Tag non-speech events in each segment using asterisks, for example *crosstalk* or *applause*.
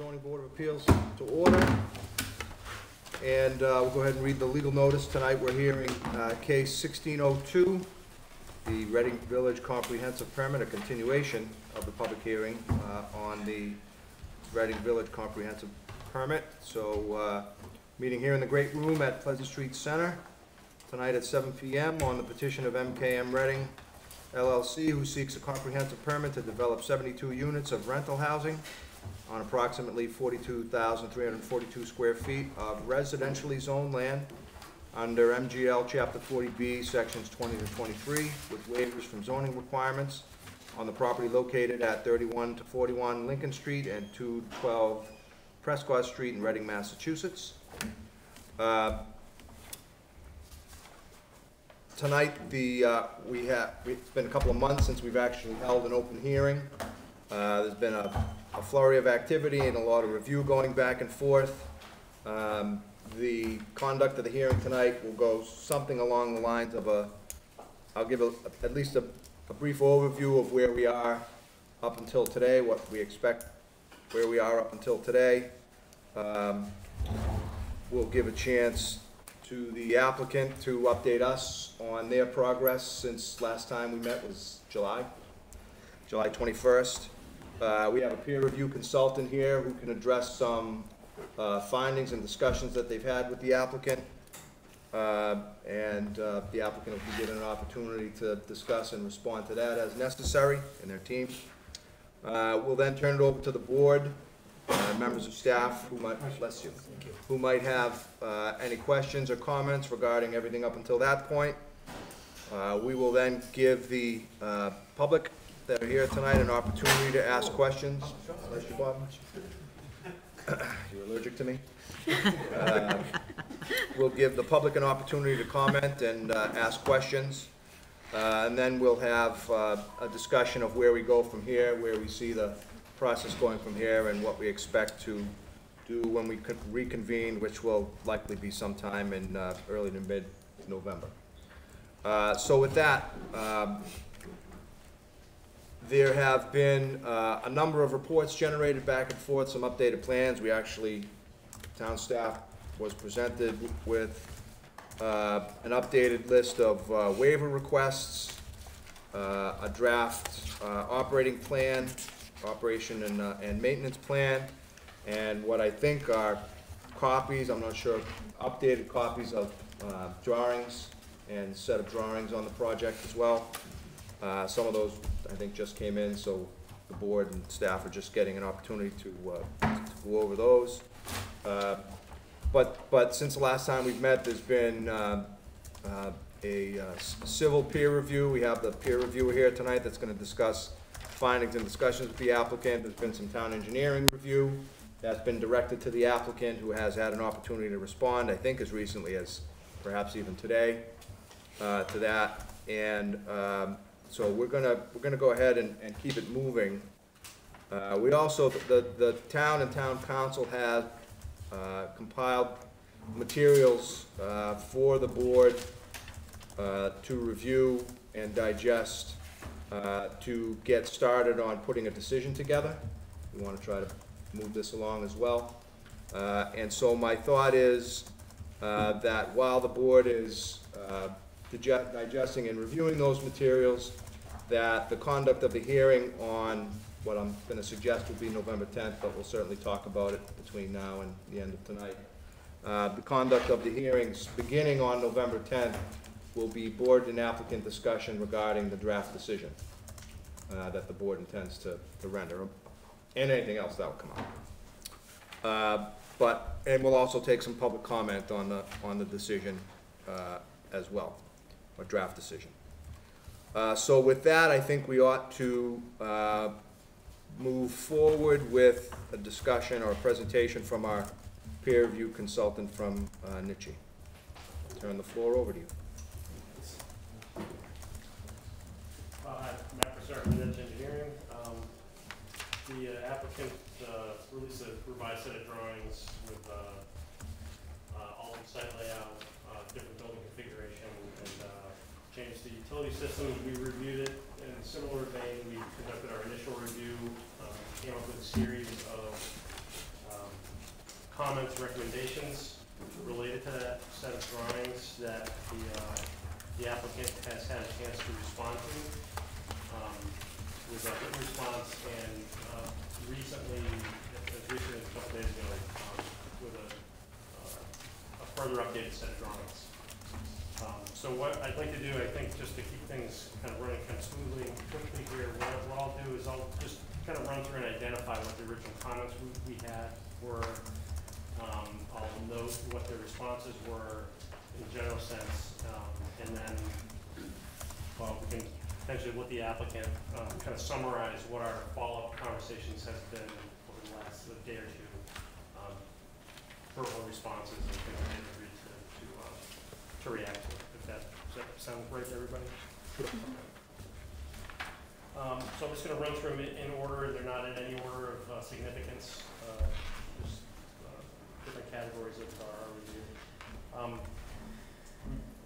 zoning board of appeals to order. And uh, we'll go ahead and read the legal notice. Tonight, we're hearing uh, case 1602, the Reading Village Comprehensive Permit, a continuation of the public hearing uh, on the Reading Village Comprehensive Permit. So, uh, meeting here in the Great Room at Pleasant Street Center, tonight at 7 PM on the petition of MKM Reading LLC, who seeks a comprehensive permit to develop 72 units of rental housing on approximately 42,342 square feet of residentially zoned land under MGL Chapter 40B, Sections 20 to 23, with waivers from zoning requirements on the property located at 31 to 41 Lincoln Street and 212 Prescott Street in Reading, Massachusetts. Uh, Tonight, the, uh, we have, it's been a couple of months since we've actually held an open hearing. Uh, There's been a a flurry of activity and a lot of review going back and forth. Um, The conduct of the hearing tonight will go something along the lines of a, I'll give a- at least a a brief overview of where we are up until today, what we expect, where we are up until today. Um, We'll give a chance to the applicant to update us on their progress since last time we met was July, July 21st. Uh, We have a peer review consultant here who can address some uh, findings and discussions that they've had with the applicant. Uh, And uh, the applicant will be given an opportunity to discuss and respond to that as necessary and their team. Uh, We'll then turn it over to the board, members of staff who might, bless you, who might have any questions or comments regarding everything up until that point. We will then give the public that are here tonight an opportunity to ask questions. Bless you, Bob. *coughs* You're allergic to me? Uh, We'll give the public an opportunity to comment and uh, ask questions. Uh, And then we'll have uh, a discussion of where we go from here, where we see the process going from here, and what we expect to do when we con- reconvene, which will likely be sometime in uh, early to mid-November. Uh, So with that, um, there have been uh, a number of reports generated back and forth, some updated plans. We actually, town staff was presented with uh, an updated list of uh, waiver requests, uh, a draft uh, operating plan, operation and, uh, and maintenance plan, and what I think are copies, I'm not sure, updated copies of drawings and set of drawings on the project as well. Uh, Some of those, I think, just came in, so the board and staff are just getting an opportunity to uh, to go over those. Uh, But, but since the last time we've met, there's been uh, uh, a uh, civil peer review. We have the peer reviewer here tonight that's gonna discuss findings and discussions with the applicant. There's been some town engineering review that's been directed to the applicant, who has had an opportunity to respond, I think as recently as perhaps even today, uh, to that. And um, so we're gonna, we're gonna go ahead and, and keep it moving. Uh, We also, the, the town and town counsel have uh, compiled materials uh, for the board uh, to review and digest, uh, to get started on putting a decision together. We want to try to move this along as well. Uh, And so my thought is that while the board is digesting and reviewing those materials, that the conduct of the hearing on what I'm gonna suggest will be November tenth, but we'll certainly talk about it between now and the end of tonight. Uh, the conduct of the hearings, beginning on November tenth, will be board and applicant discussion regarding the draft decision, uh, that the board intends to, to render, and anything else that will come up. Uh, But, and we'll also take some public comment on the, on the decision uh, as well, or draft decision. Uh, So with that, I think we ought to uh, move forward with a discussion or a presentation from our peer review consultant from uh, Nitsch. Turn the floor over to you. Uh, Matt Purcell from Nitsch Engineering. Um, The uh, applicant uh, released a revised set of drawings with uh, uh, altered site layout, uh, different building configuration, and uh, systems. We reviewed it in a similar vein. We conducted our initial review, um, came up with a series of comments, recommendations related to that set of drawings that the, uh, the applicant has had a chance to respond to. Um, With a written response and uh, recently, as recently as a couple days ago, um, with a, uh, a further updated set of drawings. So what I'd like to do, I think, just to keep things kind of running kind of smoothly, and quickly here, what what I'll do is I'll just kind of run through and identify what the original comments we, we had were. Um, I'll note what the responses were in general sense, um, and then, well, we can potentially with the applicant, um, kind of summarize what our follow-up conversations has been over the last day or two. um, Verbal responses and things that to, to, uh, to react to, that, sound great to everybody? Um, so I'm just gonna run through them in order, they're not in any order of uh, significance, uh, just, uh, different categories of our review. Um,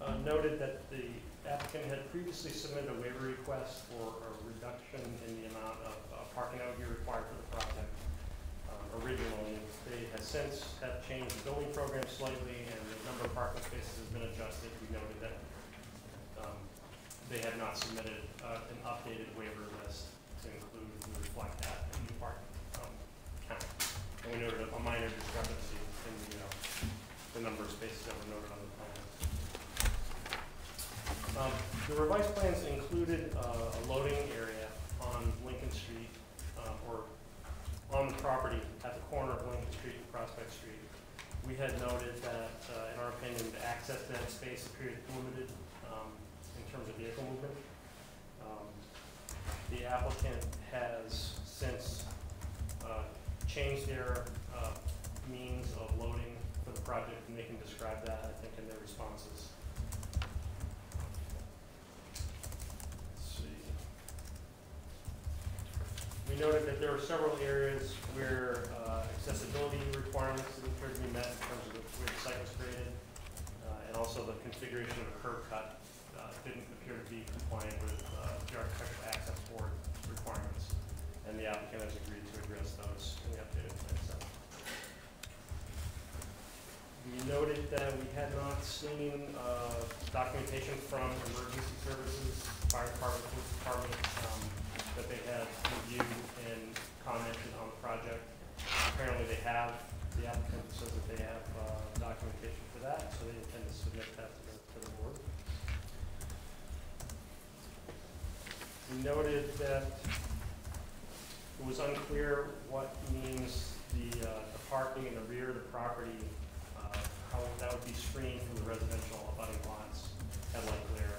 uh, noted that the applicant had previously submitted a waiver request for a reduction in the amount of uh, parking that would be required for the project. Um, Originally, they have since have changed the building program slightly, and the number of parking spaces has been adjusted. We noted that they have not submitted uh, an updated waiver list to include, and reflect that in the park um, count. And we noted a minor discrepancy in the, uh, the number of spaces that were noted on the plan. Um, The revised plans included uh, a loading area on Lincoln Street, um, or on the property at the corner of Lincoln Street and Prospect Street. We had noted that, uh, in our opinion, the access to that space appeared limited terms of vehicle movement. Um, The applicant has since uh, changed their uh, means of loading for the project, and they can describe that, I think, in their responses. We noted that there are several areas where uh, accessibility requirements appear to be met in terms of where the site was created, uh, and also the configuration of the curb cut appear to be compliant with uh, the architectural access board requirements, and the applicant has agreed to address those in the updated plan set. We noted that we had not seen uh, documentation from emergency services, fire department, police department, um, that they had reviewed and commented on the project. Apparently they have, the applicant says that they have uh, documentation for that, so they intend to submit that to the, to the board. We noted that it was unclear what means the, uh, the parking in the rear of the property, uh, how that would be screened from the residential abutting lots, headlight glare,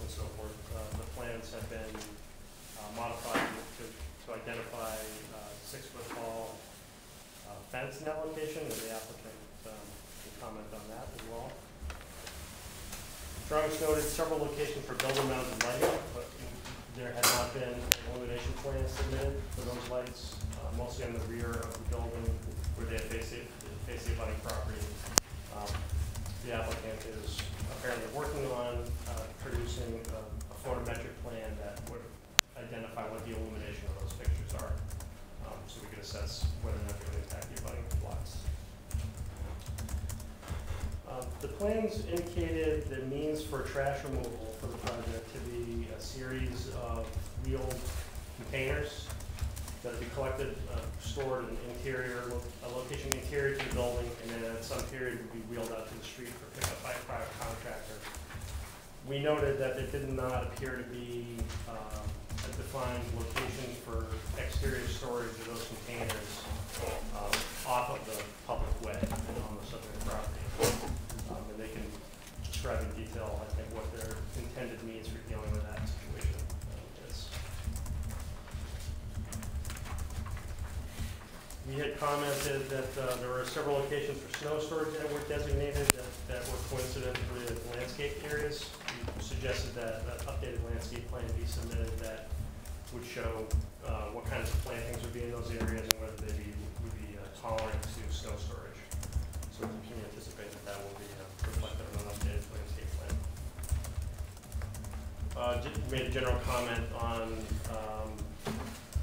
and so forth. Uh, The plans have been uh, modified to, to identify uh, six-foot tall uh, fence in that location, and the applicant um, can comment on that as well. Drawings noted several locations for building mounted lighting, but there had not been illumination plans submitted for those lights, uh, mostly on the rear of the building where they face the, face the abutting property. Um, The applicant is apparently working on uh, producing a a photometric plan that would identify what the illumination of those fixtures are, um, so we could assess whether or not they would impact the abutting lots. Um, The plans indicated the means for trash removal for the project to be a series of wheeled containers that would be collected, uh, stored in interior, a location interior to the building, and then at some period would be wheeled out to the street for pickup by a private contractor. We noted that there did not appear to be um, a defined location for exterior storage of those containers um, off of the public way and on the subject property. Um, And they can describe in detail, I think, what their intended means for dealing with that situation is. We had commented that uh, there were several locations for snow storage that were designated that, that were coincident with landscape areas. We suggested that an updated landscape plan be submitted that would show uh, what kinds of plantings would be in those areas and whether they be, would be uh, tolerant to snow storage. So we can anticipate that that will be uh, reflected in an updated plan uh, made a general comment on um,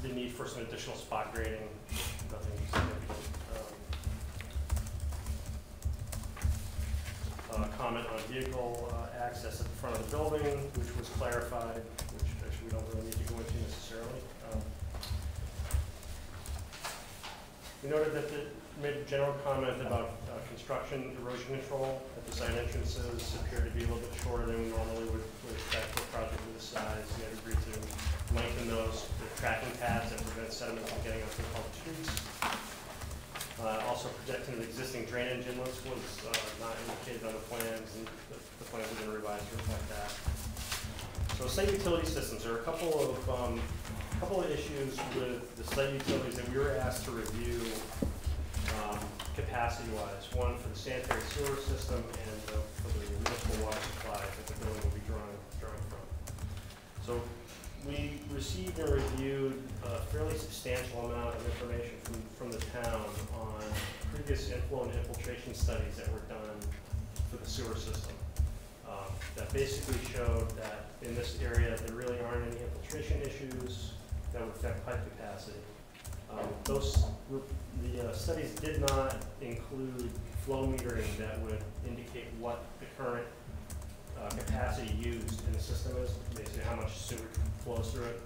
the need for some additional spot grading. Nothing significant. Um, uh, comment on vehicle uh, access at the front of the building, which was clarified, which actually we don't really need to go into necessarily. Um, we noted that the made a general comment about uh, construction erosion control the site entrances appear to be a little bit shorter than we normally would, would expect for a project of this size. We had agreed to lengthen those, the tracking pads that prevent sediment from getting onto the public streets. Uh, also projecting the existing drainage inlets was, uh, not indicated on the plans, and the, the plans have been revised to reflect that. So site utility systems, there are a couple of, um, couple of issues with the site utilities that we were asked to review, um, capacity-wise. One for the sanitary sewer system and uh, for the municipal water supply that the building will be drawing, drawing from. So we received and reviewed a fairly substantial amount of information from, from the town on previous inflow and infiltration studies that were done for the sewer system. Um, That basically showed that in this area, there really aren't any infiltration issues that would affect pipe capacity. Um, Those, the uh, studies did not include flow metering that would indicate what the current uh, capacity used in the system is, basically how much sewer flows through it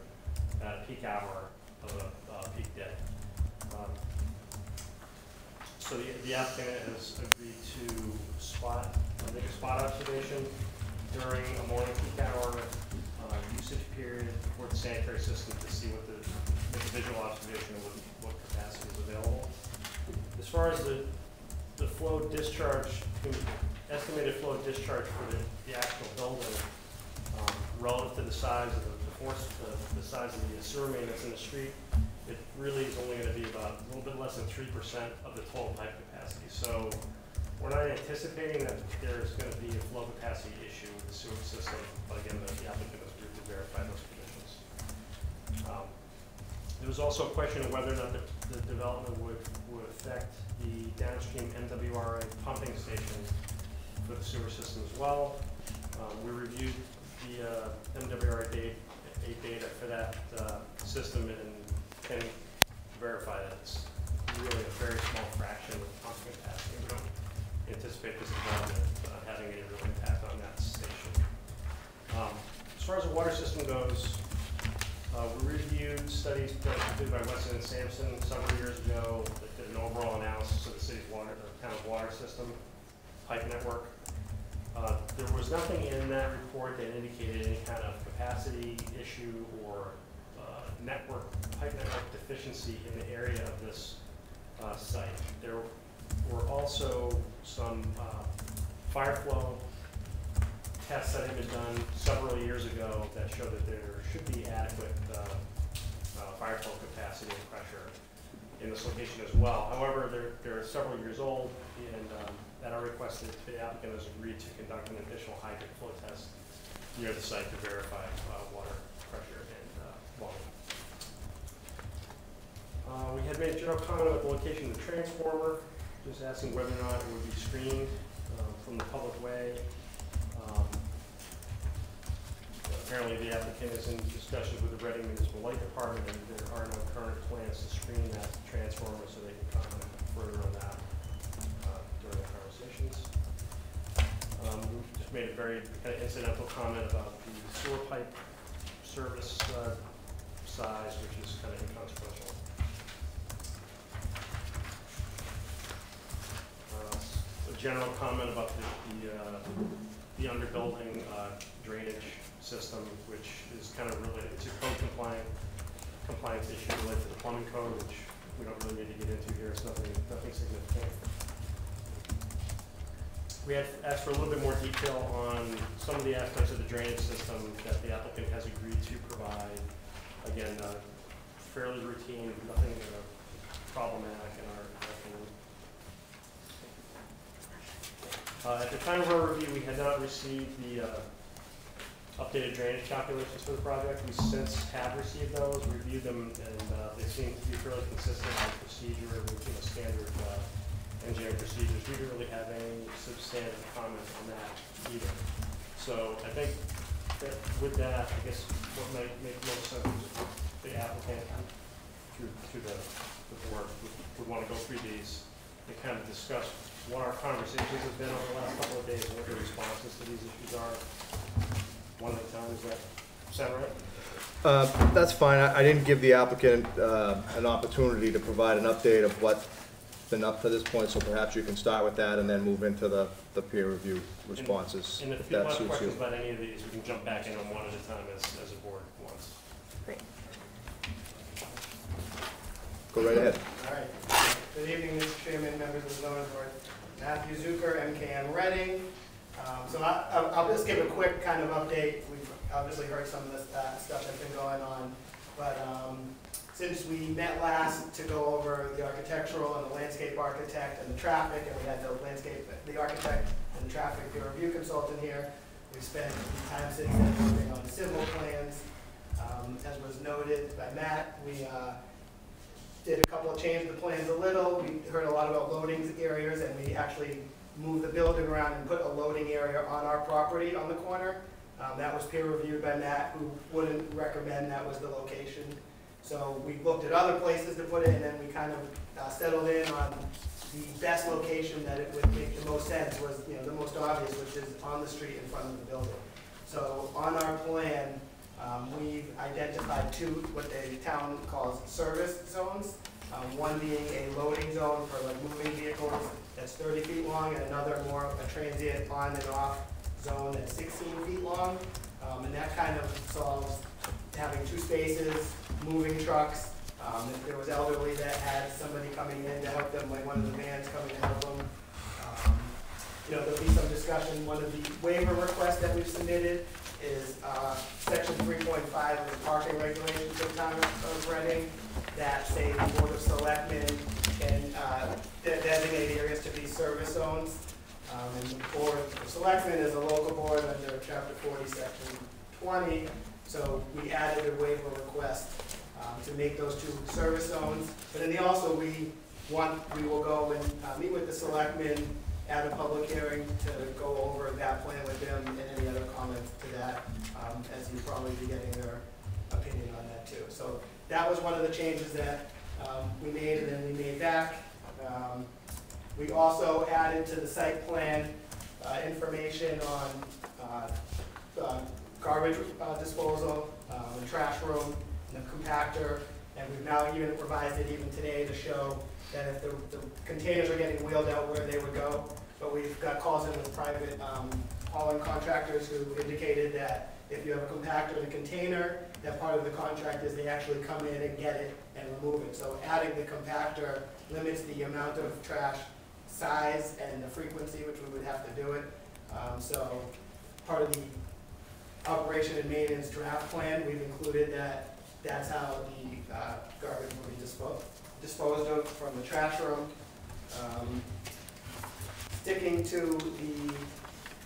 at a peak hour of a uh, peak day. Um, So the the applicant has agreed to spot, make a spot observation during a morning peak hour uh, usage period for the sanitary system to see what the, visual observation of what, what capacity is available. As far as the, the flow discharge, estimated flow discharge for the, the actual building, um, relative to the size of the, the force, the, the size of the sewer main that's in the street, it really is only gonna be about a little bit less than three percent of the total pipe capacity. So we're not anticipating that there's gonna be a flow capacity issue with the sewer system, but again, the applicant has to verify those conditions. Um, There was also a question of whether or not the, the development would, would affect the downstream MWRA pumping station for the sewer system as well. Um, we reviewed the, uh, MWRA data, data for that, uh, system and can verify that it's really a very small fraction of pumping capacity. We don't anticipate this development, uh, having any real impact on that station. Um, as far as the water system goes, uh, we reviewed studies done by Weston and Sampson several years ago that did an overall analysis of the city's water, the town's water system, pipe network. Uh, there was nothing in that report that indicated any kind of capacity issue or, uh, network, pipe network deficiency in the area of this, uh, site. There were also some, uh, fire flow tests that had been done several years ago that showed that there should be adequate uh, uh, fire flow capacity and pressure in this location as well. However, they're, they're several years old, and um, at our request, the- applicant has agreed to conduct an additional hydrant flow test near the site to verify uh, water pressure and uh, volume. Uh, We had made a general comment about the location of the transformer, just asking whether or not it would be screened uh, from the public way. Um, Apparently, the applicant is in discussions with the Reading Municipal Light Department, and there are no current plans to screen that transformer, so they can comment further on that uh, during the conversations. Um, We just made a very kind of incidental comment about the sewer pipe service uh, size, which is kind of inconsequential. Uh, A general comment about the, the, uh, the underbuilding uh, drainage system, which is kind of related to code compliant, compliance issue related to the plumbing code, which we don't really need to get into here, it's nothing, nothing significant. We had asked for a little bit more detail on some of the aspects of the drainage system that the applicant has agreed to provide. Again, uh, fairly routine, nothing uh, problematic in our opinion. Uh, At the time of our review, we had not received the uh, updated drainage calculations for the project. We since have received those, reviewed them, and uh, they seem to be fairly consistent with procedure, you know, standard uh, engineering procedures. We didn't really have any substantive comments on that either. So I think that with that, I guess what might make most sense is the applicant through, through the, the board would, would want to go through these and kind of discuss what our conversations have been over the last couple of days, and what the responses to these issues are, one at a time, is that, sound right? Uh, That's fine. I I didn't give the applicant uh, an opportunity to provide an update of what's been up to this point, so perhaps you can start with that and then move into the, the peer review responses, And if if you that have suits questions you. about any of these, we can jump back in on one at a time as, as a board wants. Great. Go right ahead. All right. Good evening, Mr. Chairman, members of the zoning board. Matthew Zucker, MKM Reading. Um, So I- I'll I'll just give a quick kind of update. We've obviously heard some of this uh, stuff that's been going on. But um, since we met last to go over the architectural and the landscape architect and the traffic, and we had the landscape, the architect and traffic peer review consultant here, we spent time since then working on the civil plans. Um, As was noted by Matt, we uh, did a couple of changes the plans a little. We heard a lot about loading areas, and we actually moved the building around and put a loading area on our property on the corner. Um, That was peer reviewed by Matt, who wouldn't recommend that was the location. So we looked at other places to put it, and then we kind of uh, settled in on the best location that it would make the most sense was, you know, the most obvious, which is on the street in front of the building. So on our plan, um, we've identified two, what the town calls service zones. Um, one being a loading zone for like moving vehicles that's thirty feet long, and another more of a transient on and off zone that's sixteen feet long. Um, and that kind of solves having two spaces, moving trucks. Um, if there was elderly that had somebody coming in to help them, like one of the vans coming to help them. Um, You know, there'll be some discussion, one of the waiver requests that we've submitted is, uh, section three point five of the parking regulations of the town of Reading that say the board of selectmen can, uh, de- designate areas to be service zones. Um, and the board of selectmen is a local board under chapter forty, section twenty. So we added a waiver request, um, to make those two service zones. But then the also, we want, we will go and, uh, meet with the selectmen at a public hearing to go over that plan with them and any other comments to that, um, as you probably be getting their opinion on that too. So that was one of the changes that, um, we made and then we made back. Um, we also added to the site plan, uh, information on, uh, uh, garbage uh, disposal, um, the trash room, and the compactor. And we've now even revised it even today to show that if the, the containers are getting wheeled out where they would go. But we've got calls in with private, um, hauling contractors who indicated that if you have a compactor and a container, that part of the contract is they actually come in and get it and remove it. So adding the compactor limits the amount of trash size and the frequency which we would have to do it. Um, so part of the operation and maintenance draft plan, we've included that that's how the uh, garbage will be disposed, disposed of from the trash room. Um, Sticking to the,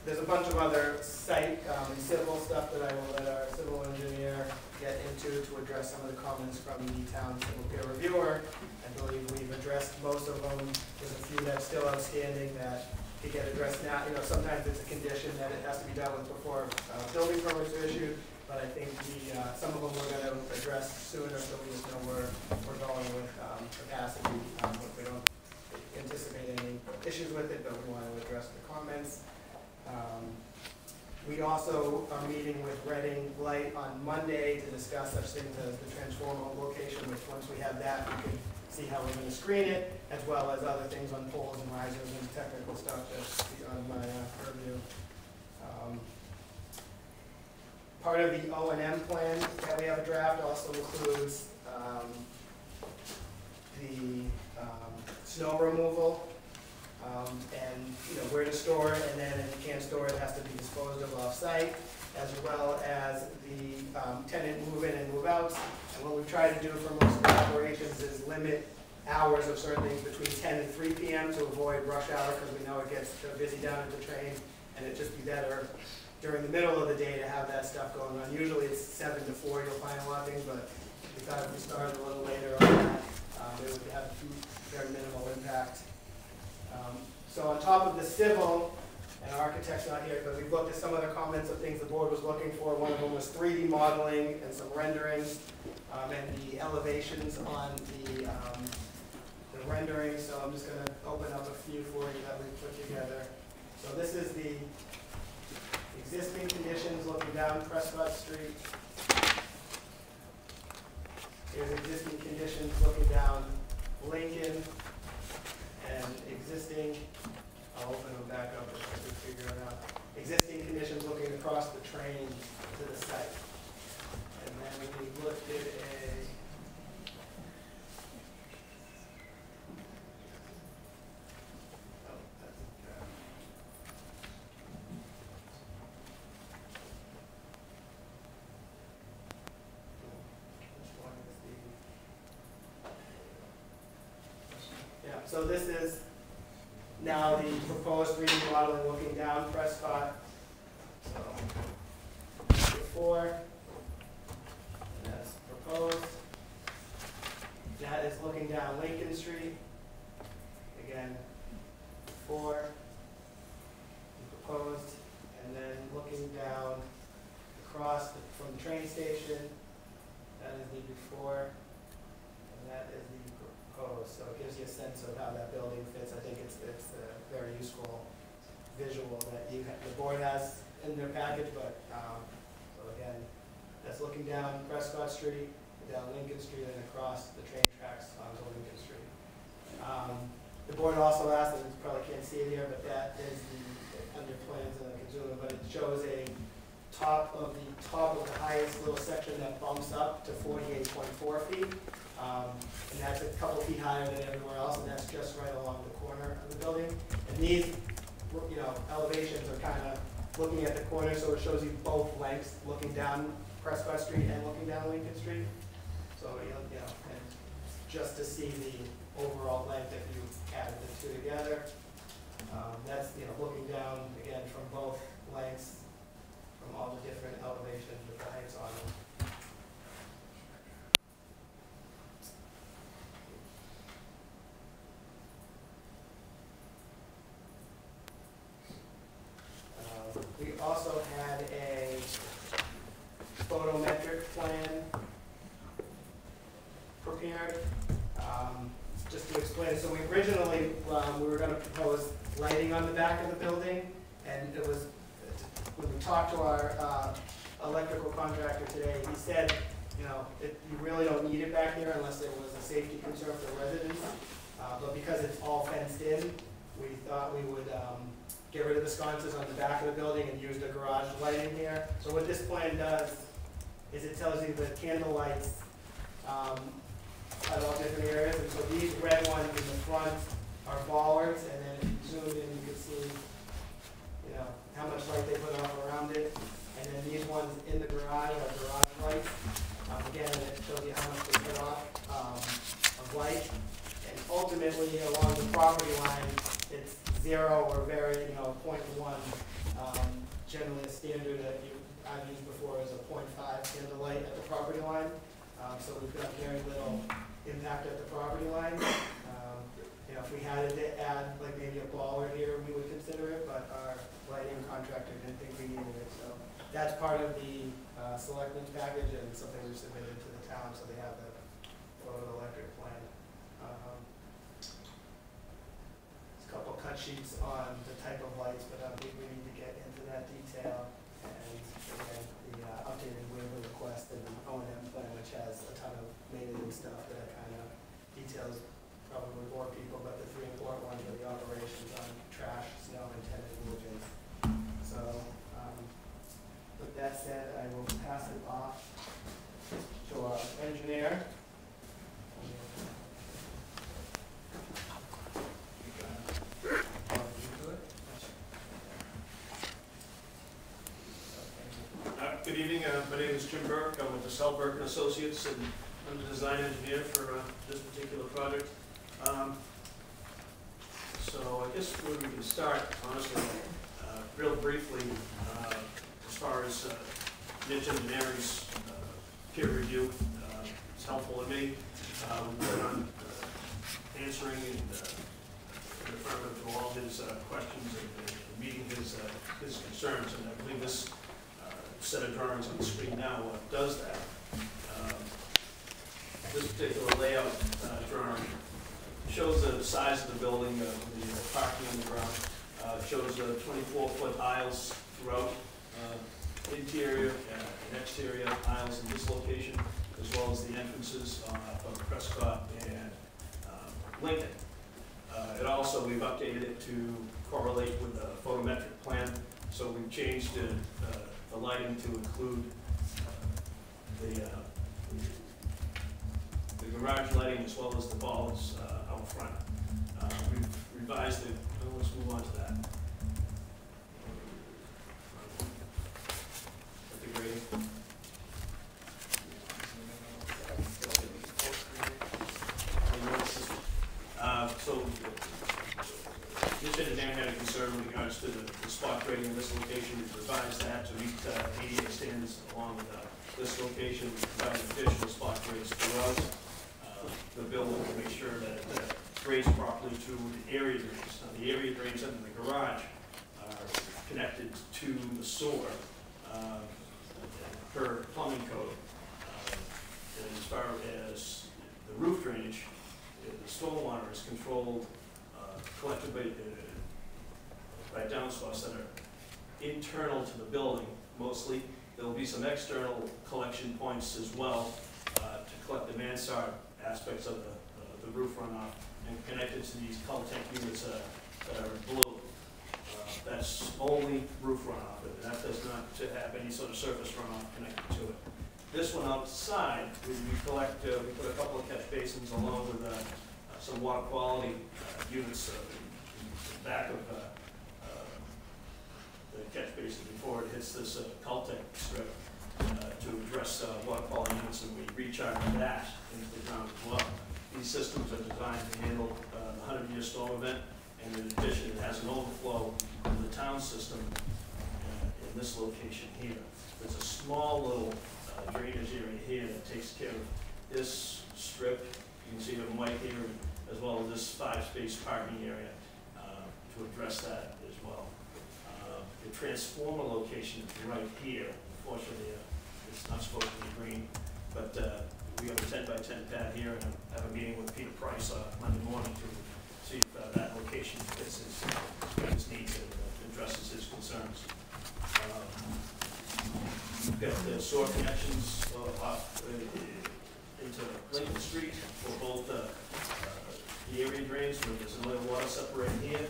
there's a bunch of other site um, civil stuff that I will let our civil engineer get into to address some of the comments from the town civil peer reviewer. I believe we've addressed most of them. There's a few that's still outstanding that could get addressed now. You know, sometimes it's a condition that it has to be dealt with before uh, building permits are issued. But I think the, uh, some of them we're gonna address sooner, so we just know where we're going with um, capacity. Um, we don't anticipate any issues with it, but we want to address the comments. Um, We also are meeting with Reading Light on Monday to discuss such things as the transformer location, which once we have that, we can see how we're gonna screen it, as well as other things on poles and risers and technical stuff that's beyond my uh, purview. Um, Part of the O and M plan that we have a draft also includes um, the um, snow removal, um, and, you know, where to store it, and then if you can't store it, it has to be disposed of off-site, as well as the um, tenant move-in and move-outs. And what we've tried to do for most of the operations is limit hours of certain things between ten and three PM to avoid rush hour, because we know it gets busy down at the train, and it'd just be better during the middle of the day to have that stuff going on. Usually it's seven to four, you'll find a lot of things, but we thought if we started a little later on that, um, it would have very minimal impact. Um, So on top of the civil, and our architect's not here, but we've looked at some other comments of things the board was looking for. One of them was 3D modeling and some renderings, um, and the elevations on the, um, the rendering, so I'm just gonna open up a few for you that we put together. So this is the existing conditions looking down Prescott Street. There's existing conditions looking down Lincoln and existing, I'll open them back up if I can figure it out. Existing conditions looking across the train to the site. And then we looked at a, oh, that's a draft. Which one is the? Yeah, so this is proposed remodeling looking down Prescott. So, before, and that's proposed. That is looking down Lincoln Street. Again, before, proposed, and then looking down across the- from the train station. That is the before, and that is the proposed, so it gives you a sense of how that building fits. I think it's, it's a very useful visual that you, the board has in their package, but, um, so again, that's looking down Prescott Street, down Lincoln Street, and across the train tracks onto Lincoln Street. Um, the board also asked, and you probably can't see it here, but that is the, under plans, and can zoom but it shows a top of the, top of the highest little section that bumps up to forty-eight point four feet. Um, and that's a couple feet higher than everywhere else, and that's just right along the corner of the building. And these, you know, elevations are kind of looking at the corner, so it shows you both lengths, looking down Prescott Street and looking down Lincoln Street. So, you know, just to see the overall length if you added the two together. Um, that's, you know, looking down, again, from both lengths, from all the different elevations with the heights on them. Uh, We also had a photometric plan prepared. Um, Just to explain, so we originally, um, we were gonna propose lighting on the back of the building, and it was, when we talked to our uh, electrical contractor today, he said, you know, it- you really don't need it back there unless there was a safety concern for residents. Uh, But because it's all fenced in, we thought we would um, get rid of the sconces on the back of the building and use the garage lighting here. So what this plan does is it tells you the candle lights um, at all different areas. And so these red ones in the front are bollards, and then if you zoom in, you can see, you know, how much light they put off around it. And then these ones in the garage are garage lights. Um, Again, it shows you how much they put off um, of light. And ultimately, along the property line, zero or very, you know, point one. Um, Generally, a standard that you, I've used before is a point five candle light at the property line. Um, so we've got very little impact at the property line. Um, You know, if we had to add like maybe a baller here, we would consider it, but our lighting contractor didn't think we needed it, so. That's part of the, uh, selectmen's package and something we submitted to the town, so they have the photoelectric plan. Um, There's couple cut sheets on the type of lights, but I think we need to get into that detail. And again, the uh, updated waiver request and the O and M plan, which has a ton of maintenance stuff that kind of details probably more people, but the three important ones are the operations on trash, snow, and tenant diligence. So, um, with that said, I will pass it off to our engineer. Evening, uh, my name is Jim Burke, I'm with the Sal Burke and Associates, and I'm the design engineer for uh, this particular project. Um, So I guess where we can start, honestly, uh, real briefly, uh, as far as uh, Nitsch Engineering's uh, peer review, uh, it's helpful to me. Plan on answering and uh, affirmative to all his questions and and meeting his, his concerns, and I believe this set of drawings on the screen now does that. Um, This particular layout uh, drawing shows the size of the building, uh, the parking on the ground. Uh, Shows uh, 24-foot aisles throughout, uh, interior and exterior aisles in this location, as well as the entrances uh, of Prescott and um, Lincoln. Uh, It also, we've updated it to correlate with the photometric plan, so we've changed the, uh, the lighting to include uh, the, uh, the garage lighting as well as the bulbs uh, out front. Uh, We've revised it, well, let's move on to that. At the grading. Uh, So, this engineer had a concern in regards to the the spot grading in this location, we revised that to meet uh, ADA standards along with uh, this location, provided additional spot grades throughout uh, the building to make sure that it uh, grades properly to the area drains. Now, the area drains under the garage are connected to the sewer uh, per plumbing code. Uh, And as far as the roof drainage, uh, the stormwater is controlled, uh, collected by, by that are internal to the building mostly. There'll be some external collection points as well uh, to collect the mansard aspects of the, uh, the roof runoff and connected to these Cultec units uh, that are blue. Uh, That's only roof runoff, that does not to have any sort of surface runoff connected to it. This one outside, we collect, uh, we put a couple of catch basins along with uh, some water quality uh, units uh, in the back of uh, the catch basin before it hits this uh, Cultec strip to address water quality units, and we recharge that into the ground as well. These systems are designed to handle the hundred-year storm event, and in addition, it has an overflow in the town system in this location here. There's a small little uh, drainage area here that takes care of this strip, you can see in white here, as well as this five-space parking area uh, to address that as well. Uh, The transformer location is right here, unfortunately, uh, it's not supposed to be green, but uh, we have a ten by ten pad here, and I have a meeting with Peter Price uh, Monday morning to see if uh, that location fits his, his needs and addresses his concerns. Um, We've got the sewer connections off into Lincoln Street for both uh, uh, the area drains, where there's little water separating here,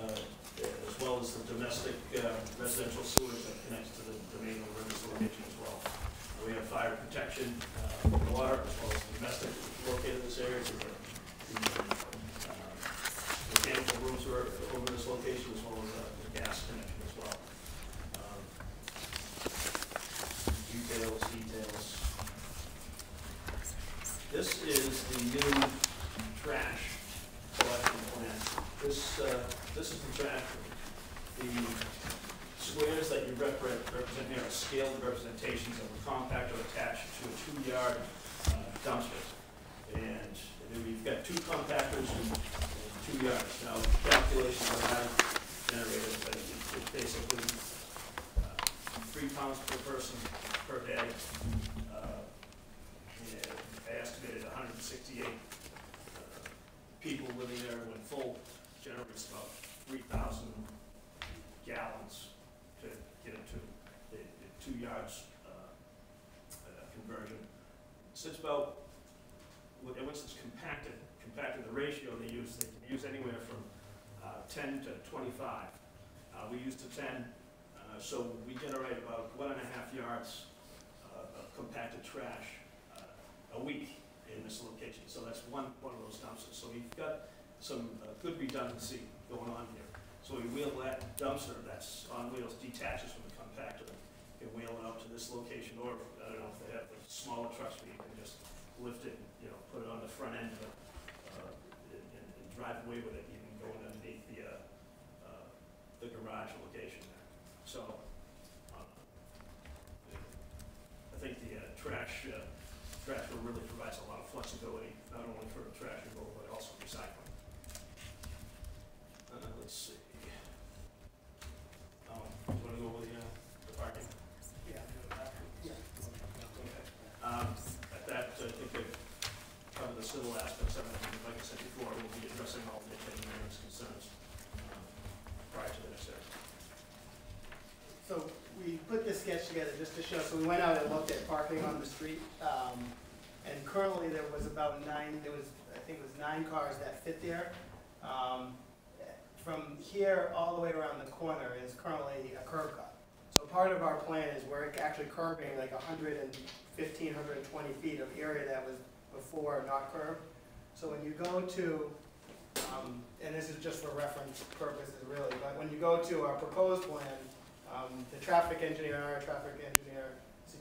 uh, as well as the domestic uh, residential sewage that connects to the the main river location as well. We have fire protection, water, as well as domestic located in this area, the, mechanical rooms are over this location, as well as the gas connection as well. Um, Details, details. This is the new trash collection plan. This, uh, this is the trash. The squares that you repre- represent here are scaled representations of a compactor attached to a two-yard uh, dumpster. And we've got two compactors and and two yards. Now, calculations that I've generated, but it- it's basically uh, three pounds per person per day. Uh, I estimated hundred and sixty-eight uh, people living there when full generates about three thousand gallons to get it to the, the two yards, uh, uh, conversion. Since about, once it's compacted, compacted the ratio they use, they can use anywhere from, uh, ten to twenty-five. Uh, we used to ten, uh, so we generate about one and a half yards, of compacted trash, a week in this location. So that's one, one of those dumpsters. So we've got some, uh, good redundancy going on here. So we wheel that dumpster that's on wheels, detaches from the compactor, and wheel it up to this location, or, I don't know if they have the smaller trucks where you can just lift it, you know, put it on the front end of it, uh, and, and and drive away with it, even going underneath the, uh, uh, the garage location there. So, uh, I think the, uh, trash, trash really provides a lot of flexibility, not only for trash removal, but also recycling. Uh, let's see. Um, you wanna go with the, uh, the parking? Yeah. Okay. Um, at that, I think I've covered the civil aspects of it, and like I said before, we'll be addressing all the engineering's concerns uh, prior to the next hearing. So we put this sketch together just to show, so we went out and looked at parking on the street. um, And currently, there was about nine, there was, I think it was nine cars that fit there. Um, From here all the way around the corner is currently a curb cut. So part of our plan is we're actually curbing like 115, 120 feet of area that was before not curbed. So when you go to, um, and this is just for reference purposes really, but when you go to our proposed plan, um, the traffic engineer, our traffic engineer,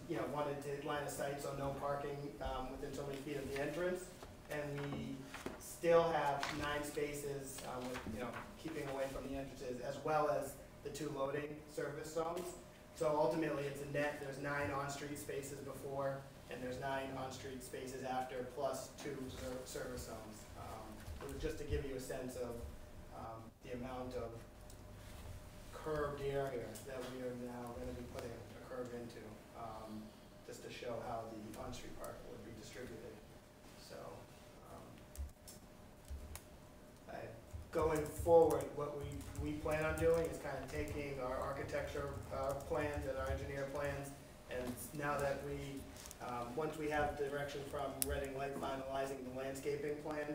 you know, wanted to line of sight, so no parking, um, within so many feet of the entrance. And we still have nine spaces, um, with, you know, keeping away from the entrances, as well as the two loading service zones. So ultimately, it's a net, there's nine on-street spaces before, and there's nine on-street spaces after, plus two ser- service zones. Um, just to give you a sense of, um, the amount of curved area that we are now gonna be putting a curve into, um, just to show how the on-street parking would be distributed, so, um, I, going forward, what we, we plan on doing is kind of taking our architecture, uh, plans and our engineer plans, and now that we, um, once we have direction from Reading Light finalizing the landscaping plan,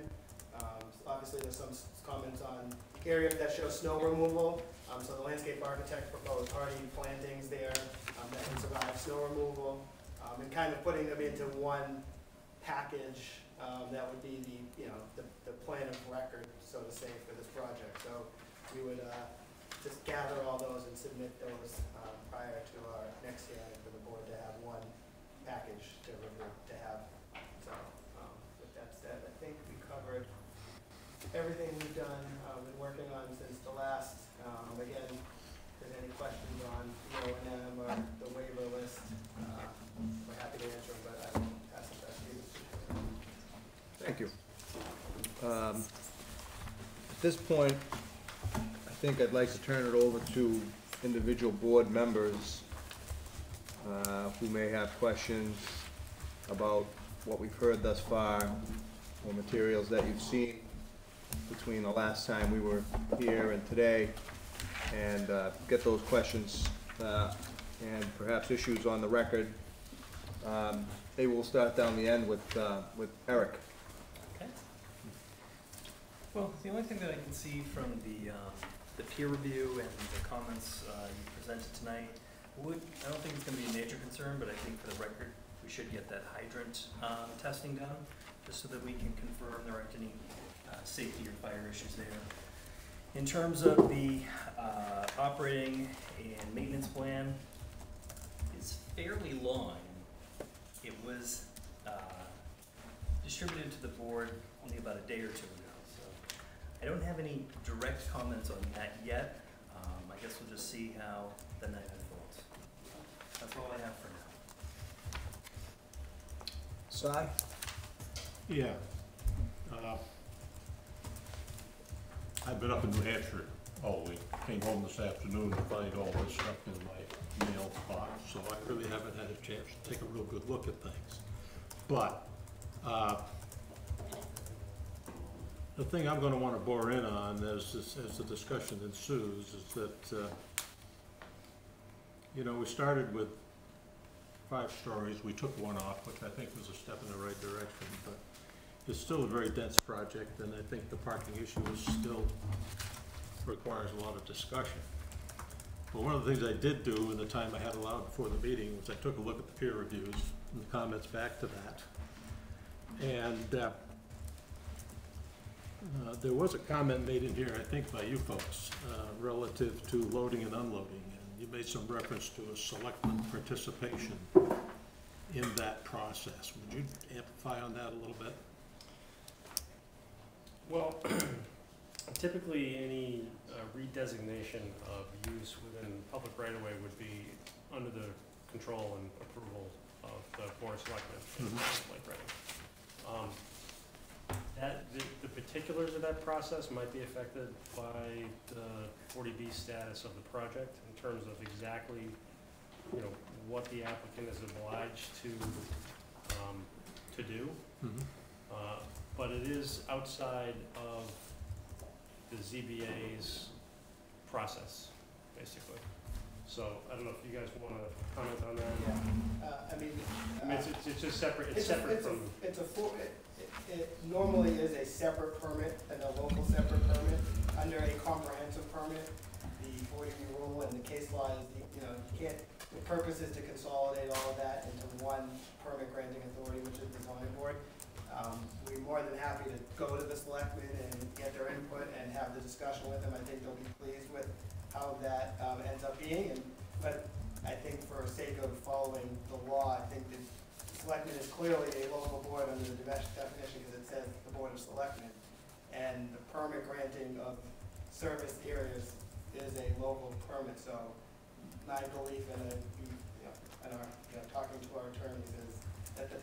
um, obviously there's some comments on areas that show snow removal, um, so the landscape architect proposed hardy plantings there, um, that can survive snow removal, um, and kind of putting them into one package, um, that would be the, you know, the, the plan of record, so to say, for this project. So we would, uh, just gather all those and submit those, um, prior to our next hearing for the board to have one package to review, to have. So, um, with that said, I think we covered everything we've done, uh, been working on since the last, um, again, if there's any questions on E The waiver list, uh, we're happy to answer them, but I will pass it back to you, Thank you. Um, At this point, I think I'd like to turn it over to individual board members uh, who may have questions about what we've heard thus far, or materials that you've seen between the last time we were here and today, and uh, get those questions uh, and perhaps issues on the record. Um, Maybe we'll start down the end with, uh, with Eric. Okay. Well, the only thing that I can see from the, um, the peer review and the comments, uh, you presented tonight would, I don't think it's gonna be a major concern, but I think for the record, we should get that hydrant, um, testing done, just so that we can confirm there aren't any, uh, safety or fire issues there. In terms of the, uh, operating and maintenance plan, fairly long. It was, uh, distributed to the board only about a day or two ago, so I don't have any direct comments on that yet. Um, I guess we'll just see how the night unfolds. That's all I have for now. Si? Yeah. Uh, I've been up in New Hampshire all week. Came home this afternoon to find all this stuff in my mailbox, so I really haven't had a chance to take a real good look at things. But, uh, the thing I'm gonna wanna bore in on as, as as the discussion ensues is that, uh, you know, we started with five stories. We took one off, which I think was a step in the right direction, but it's still a very dense project, and I think the parking issue is still requires a lot of discussion. But one of the things I did do in the time I had allowed before the meeting was I took a look at the peer reviews and the comments back to that. And, uh, uh, there was a comment made in here, I think by you folks, uh, relative to loading and unloading. And you made some reference to a selectman participation in that process. Would you amplify on that a little bit? Well, *clears throat* typically, any uh, redesignation of use within public right-of-way would be under the control and approval of the board of selectmen in Mhm. Lake Reading. Um, That, the, the particulars of that process might be affected by the forty B status of the project in terms of exactly, you know, what the applicant is obliged to, um, to do. Mhm. Uh, but it is outside of the ZBA's process, basically. So I don't know if you guys wanna comment on that? Yeah, uh, I mean. I mean, it's, it's- it's just separate, it's a- separate it's a- from, It's a, for- it, it- it normally is a separate permit and a local separate permit. Under a comprehensive permit, the forty B rule and the case law is, you know, you can't, the purpose is to consolidate all of that into one permit granting authority, which is the zoning board. Um, we're more than happy to go to the selectmen and get their input and have the discussion with them. I think they'll be pleased with how that, um, ends up being, and, but I think for sake of following the law, I think that selectmen is clearly a local board under the def- definition, because it says the board of selectmen. And the permit granting of service areas is a local permit, so my belief in it, you know, and our, you know, talking to our attorneys is the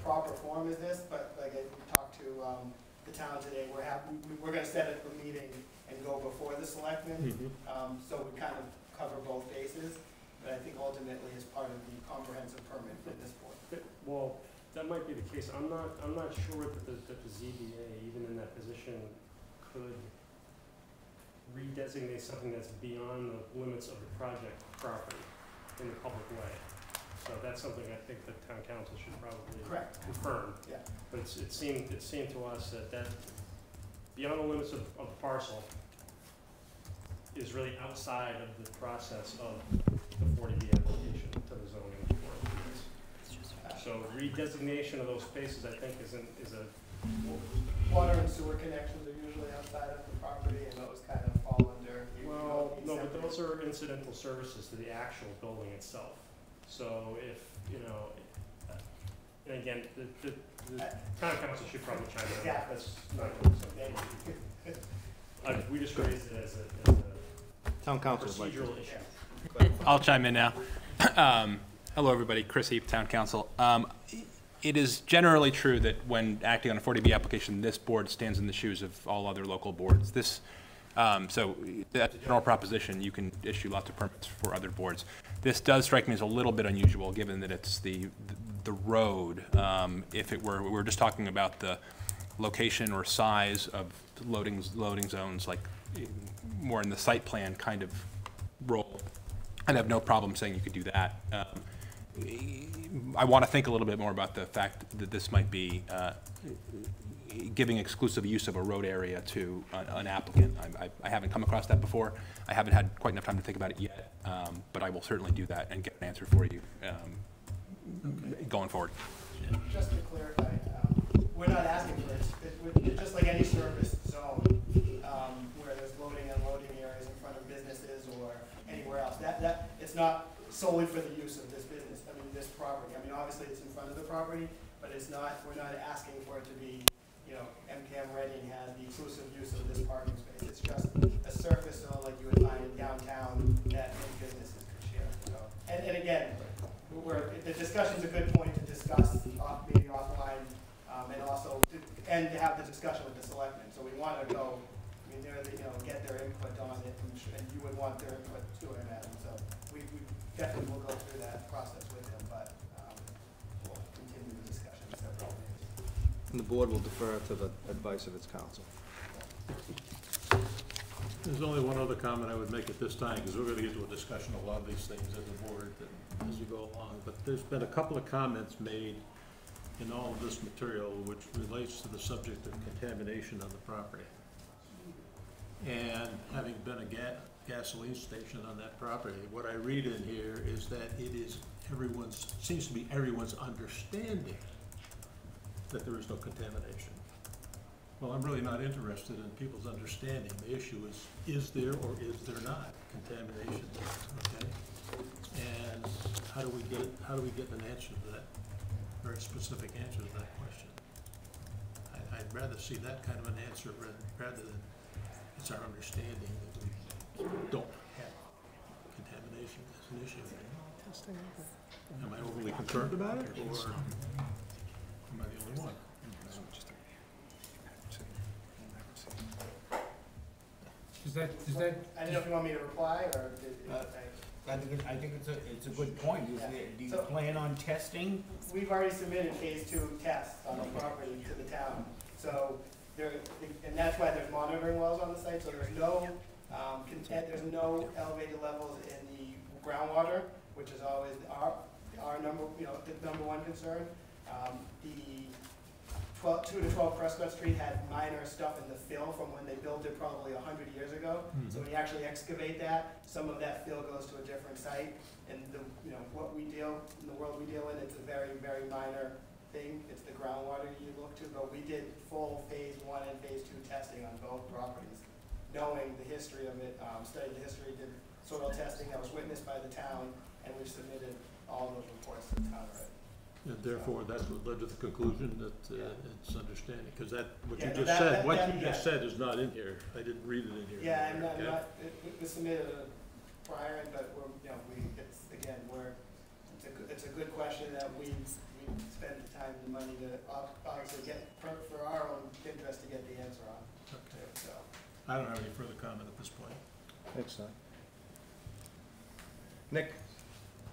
proper form is this, but like I talked to, um, the town today, we're happy, we're gonna set up a meeting and go before the selectmen, Mhm. um, so we kind of cover both bases, but I think ultimately as part of the comprehensive permit for this board. well, that might be the case. I'm not, I'm not sure that the, that the ZBA, even in that position, could redesignate something that's beyond the limits of the project property in the public way. So that's something I think the town counsel should probably Correct, confirm. Yeah. But it's, it seemed, it seemed to us that that, beyond the limits of, of the parcel, is really outside of the process of the forty B application to the zoning board of appeals. So redesignation of those spaces, I think, is an, is a, water and sewer connections are usually outside of the property, and those kind of fall under. you well, no, but separate- those are incidental services to the actual building itself. So if, you know, uh, and again, the, the, the town counsel should probably chime in. on that. Yeah. That's not really something. Uh, we just raised it as a, as Town a counsel's like. procedural issue. I'll chime in now. *coughs* Um, Hello, everybody. Chris Heep, Town Counsel. Um, It is generally true that when acting on a 40B application, this board stands in the shoes of all other local boards. This, um, so that's a general proposition. You can issue lots of permits for other boards. This does strike me as a little bit unusual, given that it's the, the road. Um, If it were, we were just talking about the location or size of loading, loading zones, like more in the site plan kind of role. I'd have no problem saying you could do that. Um, I want to think a little bit more about the fact that this might be uh, giving exclusive use of a road area to an- an applicant. I- I- I haven't come across that before. I haven't had quite enough time to think about it yet, um, but I will certainly do that and get an answer for you um, going forward. Just to clarify, um, we're not asking for it, it, it's just like any service zone, um, where there's loading and unloading areas in front of businesses or anywhere else. That, that, it's not solely for the use of this business, I mean, this property. I mean, obviously, it's in front of the property, but it's not, we're not asking for it to be, MCAM Reading has the exclusive use of this parking space. It's just a surface zone like you would find in downtown that businesses could share, so. And, and again, we're, the discussion's a good point to discuss, off, maybe offline, um, and also, to- and to have the discussion with the selectmen, so we wanna go, I mean, they're, the- you know, get their input on it, and and you would want their input too, I imagine, so we, we definitely will go through that process with them, but, um, we'll continue the discussion separately. And the board will defer to the advice of its counsel. There's only one other comment I would make at this time, because we're gonna get to a discussion of a lot of these things as the board as we go along. But there's been a couple of comments made in all of this material which relates to the subject of contamination on the property. And having been a ga- gasoline station on that property, what I read in here is that it is everyone's, seems to be everyone's understanding that there is no contamination. Well, I'm really not interested in people's understanding. The issue is, is there or is there not contamination okay? And how do we get, how do we get an answer to that, very specific answer to that question? I, I'd rather see that kind of an answer rather, rather than it's our understanding that we don't have contamination as an issue. Am I overly concerned about it, or am I the only one? Is that, is that, I didn't know if you want me to reply, or did, Uh, I think, it- I think it's a, it's a good point. Is Yeah. there- Do you So- plan on testing? We've already submitted phase two tests on the property to the town, so there and that's why there's monitoring wells on the site, so there's no, um, content, there's no elevated levels in the groundwater, which is always our, our number, you know, the number one concern. Um, the twelve, two to twelve Prescott Street had minor stuff in the fill from when they built it probably a hundred years ago. So when you actually excavate that, some of that fill goes to a different site, and the, you know, what we deal, in the world we deal in, it's a very, very minor thing, it's the groundwater you look to, but we did full phase one and phase two testing on both properties, knowing the history of it, um, studied the history, did soil testing that was witnessed by the town, and we've submitted all those reports to the town already. And therefore, that's what led to the conclusion that uh, it's understanding, because that, what you Yeah, no, just that- said, that- what that- you just said is not in here. I didn't read it in here. Yeah, and not, Yeah. not, it, it was submitted uh, prior, but we're, you know, we, it's, again, we're, it's a, good- it's a good question that we, we spend the time and money to ob- obviously get, for, for our own interest to get the answer on, Okay. too, so. I don't have any further comment at this point. Thanks, Tom. Nick?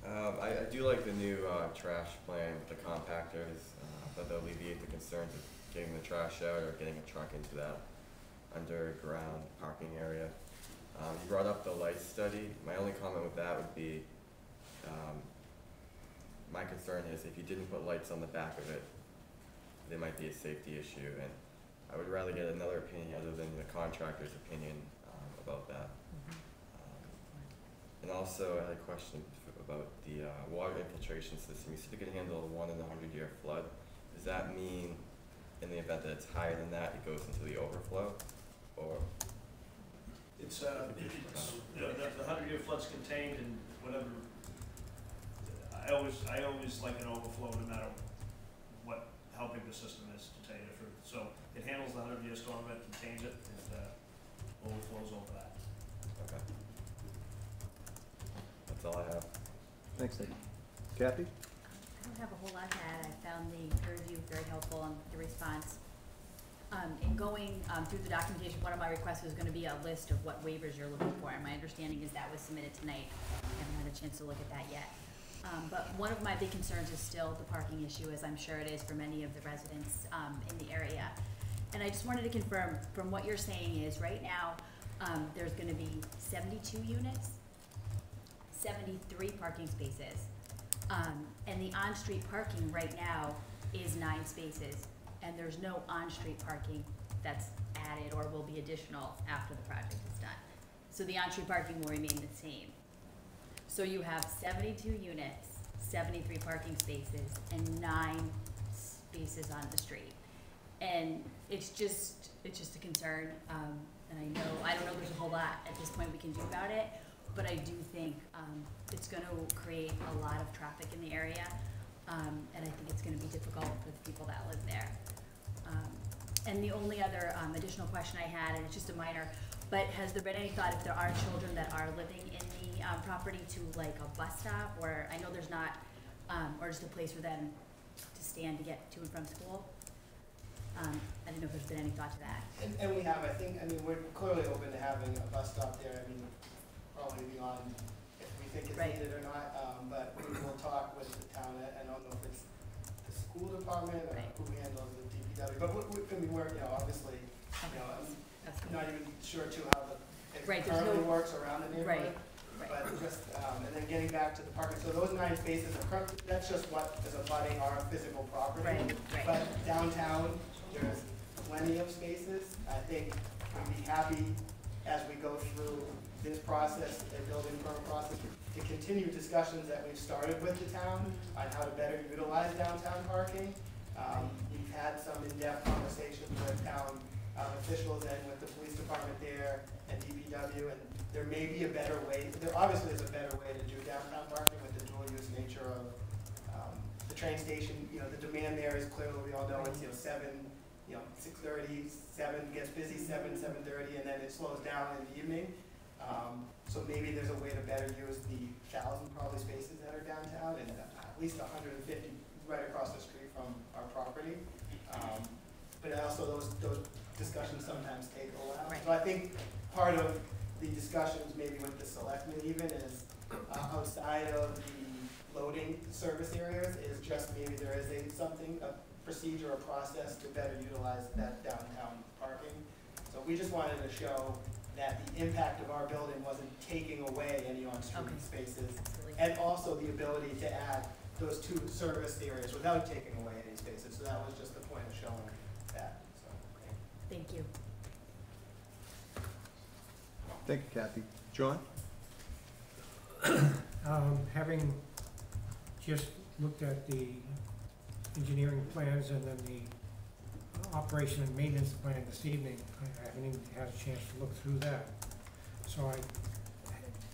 Um, I, I do like the new, uh, trash plan with the compactors, uh, that they'll alleviate the concerns of getting the trash out or getting a truck into that underground parking area. Um, you brought up the light study, my only comment with that would be, um, my concern is if you didn't put lights on the back of it, there might be a safety issue, and I would rather get another opinion other than the contractor's opinion, um, about that. Um, And also, I had a question about the uh, water infiltration system. You said it could handle a one in a hundred year flood. Does that mean in the event that it's higher than that, it goes into the overflow? Or, It's, uh, it's, you know, the, the hundred year flood's contained in whatever, I always, I always like an overflow no matter what, how big the system is, to tell you the truth. So it handles the hundred year storm event, contains it, and, uh, overflows over that. okay. That's all I have. Thanks, Nick. Kathy? I don't have a whole lot to add. I found the peer review very helpful on the response. Um, in going, um, through the documentation, one of my requests was gonna be a list of what waivers you're looking for, and my understanding is that was submitted tonight. I haven't had a chance to look at that yet. Um, but one of my big concerns is still the parking issue, as I'm sure it is for many of the residents, um, in the area. And I just wanted to confirm, from what you're saying is, right now, um, there's gonna be seventy-two units, seventy-three parking spaces. Um, and the on-street parking right now is nine spaces, and there's no on-street parking that's added or will be additional after the project is done. So the on-street parking will remain the same. So you have seventy-two units, seventy-three parking spaces, and nine spaces on the street. And it's just, it's just a concern, um, and I know, I don't know there's a whole lot at this point we can do about it, but I do think, um, it's gonna create a lot of traffic in the area, um, and I think it's gonna be difficult for the people that live there. Um, and the only other, um, additional question I had, and it's just a minor, but has there been any thought if there are children that are living in the, um, property to like a bus stop, or, I know there's not, um, or just a place for them to stand to get to and from school? Um, I don't know if there's been any thought to that. And, and we have, I think, I mean, we're clearly open to having a bus stop there, I mean, probably beyond if we think it's Right. needed or not, um, but we will talk with the town, I I don't know if it's the school department or Right. who handles the DPW, but we, we, I mean, we're, you know, obviously, you know, I'm not even sure too how the, it Right, there's currently no- works around the neighborhood. Right, But just, um, and then getting back to the parking, so those nine spaces are current, that's just what is abutting our physical property. right, right. But downtown, there's plenty of spaces. I think we'd be happy as we go through this process, the building permit process, to continue discussions that we've started with the town on how to better utilize downtown parking. Um, we've had some in-depth conversations with town um, officials and with the police department there and DPW, and there may be a better way, there obviously is a better way to do downtown parking with the dual-use nature of um, the train station, you know, the demand there is clearly, we all know, it's, you know, seven, you know, six thirty, seven, gets busy, seven, seven thirty, and then it slows down in the evening. Um, so maybe there's a way to better use the thousand probably spaces that are downtown, and at least hundred and fifty right across the street from our property. Um, but also those, those discussions sometimes take a while. Right. So I think part of the discussions, maybe with the selectmen even, is uh, outside of the loading service areas, is just maybe there is a, something, a procedure or process to better utilize that downtown parking. So we just wanted to show that the impact of our building wasn't taking away any on-street spaces, That's really, and also the ability to add those two service areas without taking away any spaces, so that was just the point of showing that, so. thank you. Thank you, Kathy. John? *coughs* Um, having just looked at the engineering plans and then the operation and maintenance plan this evening, I haven't even had a chance to look through that. So I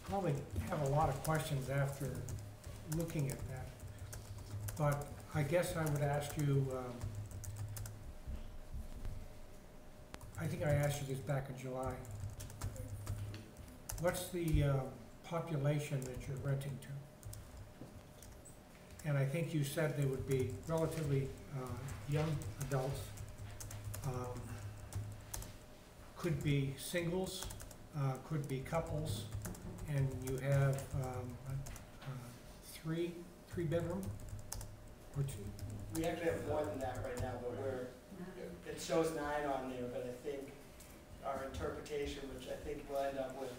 probably have a lot of questions after looking at that. But I guess I would ask you, um, I think I asked you this back in July. What's the, uh, population that you're renting to? And I think you said they would be relatively, uh, young adults. Um, Could be singles, uh, could be couples, and you have, um, three, three bedroom? Or two, We actually have more than that right now, but we're, it shows nine on there, but I think our interpretation, which I think we'll end up with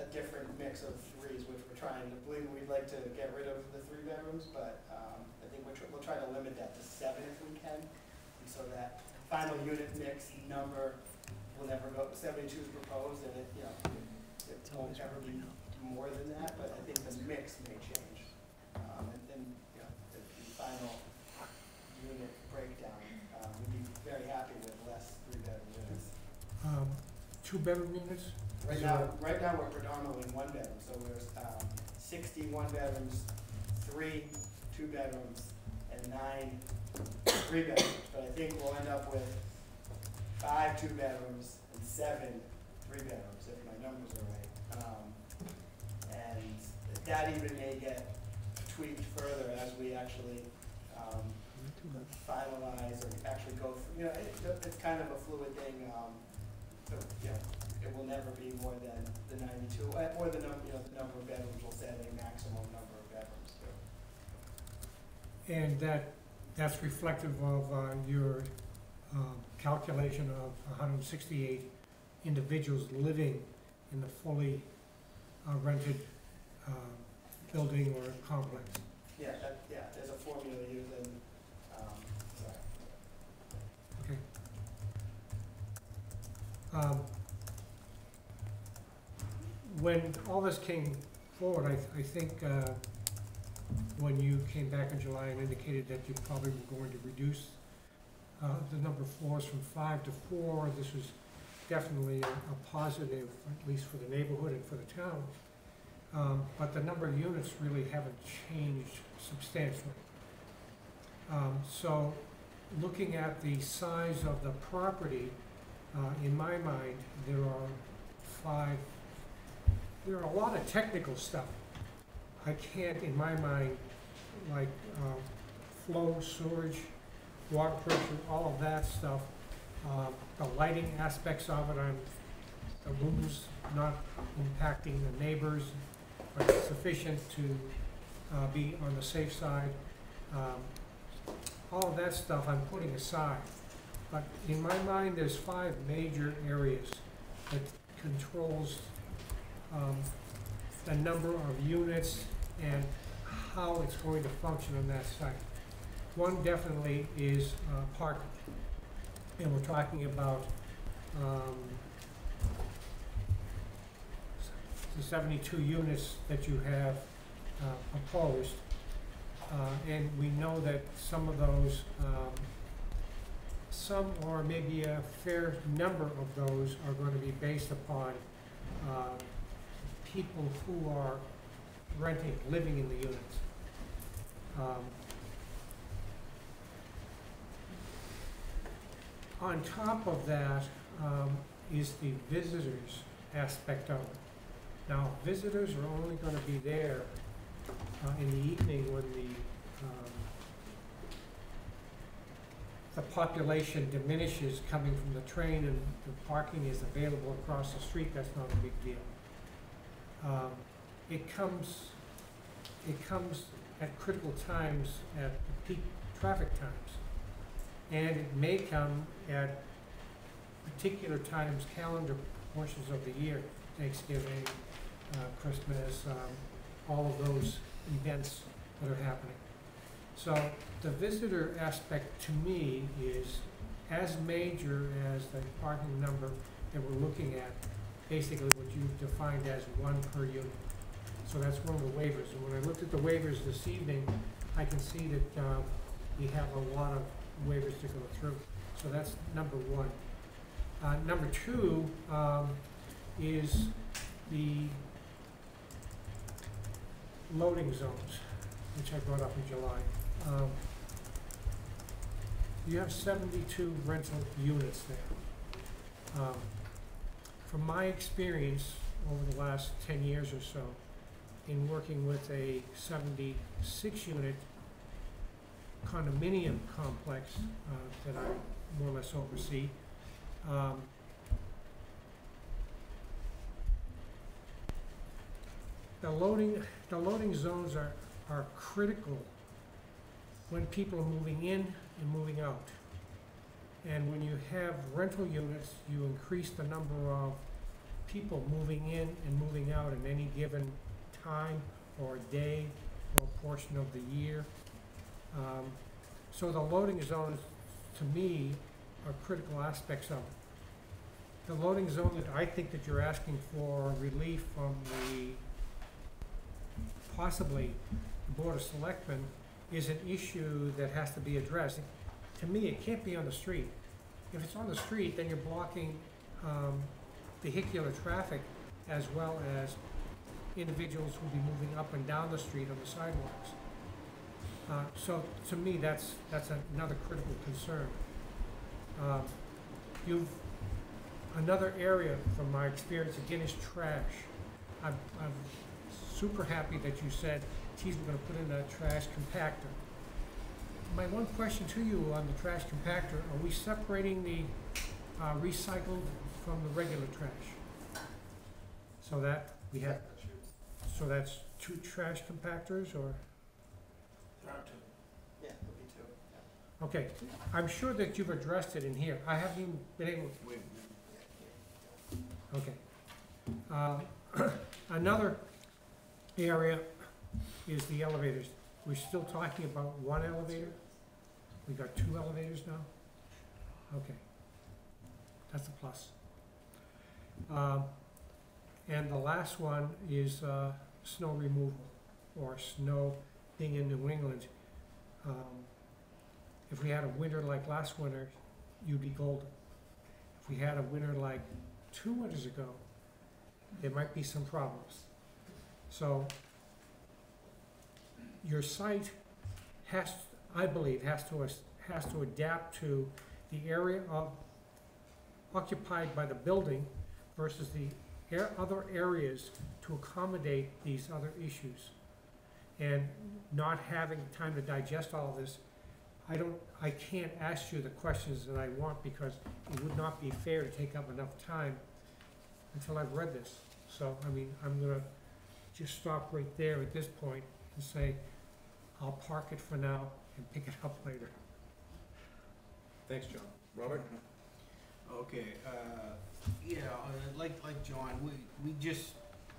a different mix of threes, which we're trying to, believe we'd like to get rid of the three bedrooms, but, um, I think we're, tr- we'll try to limit that to seven if we can. And so that final unit mix number will never go, seventy-two is proposed, and it, you know, it won't ever be more than that, but I think the mix may change. Um, and, then, you know, the, the final unit breakdown, um, we'd be very happy with less three-bedroom units. um, two bedroom units? Right now, right now, we're predominantly one bedroom, so we're, um, sixty one bedrooms, three two bedrooms, and nine three bedrooms. But I think we'll end up with five two bedrooms and seven three bedrooms, if my numbers are right. Um, and that even may get tweaked further as we actually, um, finalize or actually go through, you know, it, it's kind of a fluid thing, um, but, you know, it will never be more than the ninety-two, uh, or the number, you know, the number of bedrooms, we'll set a maximum number of bedrooms too. And that, that's reflective of uh, your um, calculation of hundred and sixty-eight individuals living in the fully uh, rented uh, building or complex. Yeah, that, yeah, there's a formula used in, um, sorry. Okay. Um, When all this came forward, I, I think, uh, when you came back in July and indicated that you probably were going to reduce, uh, the number of floors from five to four, this was definitely a, a positive, at least for the neighborhood and for the town. Um, but the number of units really haven't changed substantially. Um, so, looking at the size of the property, uh, in my mind, there are five, there are a lot of technical stuff. I can't, in my mind, like, uh, flow, sewage, water pressure, all of that stuff, uh, the lighting aspects of it, I'm, the rooms not impacting the neighbors, but sufficient to, uh, be on the safe side. Um, all of that stuff I'm putting aside. But in my mind, there's five major areas that controls um, the number of units and how it's going to function on that site. One definitely is uh, parking. And we're talking about um, the seventy-two units that you have uh, proposed. Uh, and we know that some of those, um, some or maybe a fair number of those are going to be based upon, uh, people who are renting, living in the units. Um, On top of that, um, is the visitors aspect of it. Now, visitors are only gonna be there uh, in the evening when the, um, the population diminishes coming from the train and the parking is available across the street, that's not a big deal. Um, it comes, it comes at critical times at peak traffic times. And it may come at particular times, calendar portions of the year, Thanksgiving, uh, Christmas, um, all of those events that are happening. So the visitor aspect to me is as major as the parking number that we're looking at, basically what you've defined as one per unit. So that's one of the waivers, and when I looked at the waivers this evening, I can see that, uh, we have a lot of waivers to go through. So that's number one. Uh, number two, um, is the loading zones, which I brought up in July. Um, you have seventy-two rental units there. Um, from my experience over the last ten years or so, in working with a seventy-six unit condominium complex, uh, that I more or less oversee, um, the loading, the loading zones are, are critical when people are moving in and moving out. And when you have rental units, you increase the number of people moving in and moving out in any given time or day or a portion of the year. Um, so the loading zones, to me, are critical aspects of it. The loading zone that I think that you're asking for relief from the, possibly, the Board of Selectmen, is an issue that has to be addressed. To me, it can't be on the street. If it's on the street, then you're blocking, um, vehicular traffic as well as individuals who'll be moving up and down the street on the sidewalks. Uh, so, to me, that's, that's another critical concern. Um, you've, another area from my experience again is trash. I'm, I'm super happy that you said, geez, we're gonna put in a trash compactor. My one question to you on the trash compactor, are we separating the, uh, recycled from the regular trash? So that, we have, so that's two trash compactors, or? There are two. Yeah, there'll be two. Okay, I'm sure that you've addressed it in here. I haven't even been able, okay. Um, *clears throat* Another area is the elevators. We're still talking about one elevator? We got two elevators now? Okay. That's a plus. Um, And the last one is uh, snow removal, or snow being in New England. Um, if we had a winter like last winter, you'd be golden. If we had a winter like two winters ago, there might be some problems. So your site has, I believe, has to, has to adapt to the area of occupied by the building versus the other areas to accommodate these other issues. And not having time to digest all of this, I don't, I can't ask you the questions that I want because it would not be fair to take up enough time until I've read this. So, I mean, I'm gonna just stop right there at this point and say, I'll park it for now and pick it up later. Thanks, John. Robert? Okay, uh, yeah, uh, like, like John, we, we just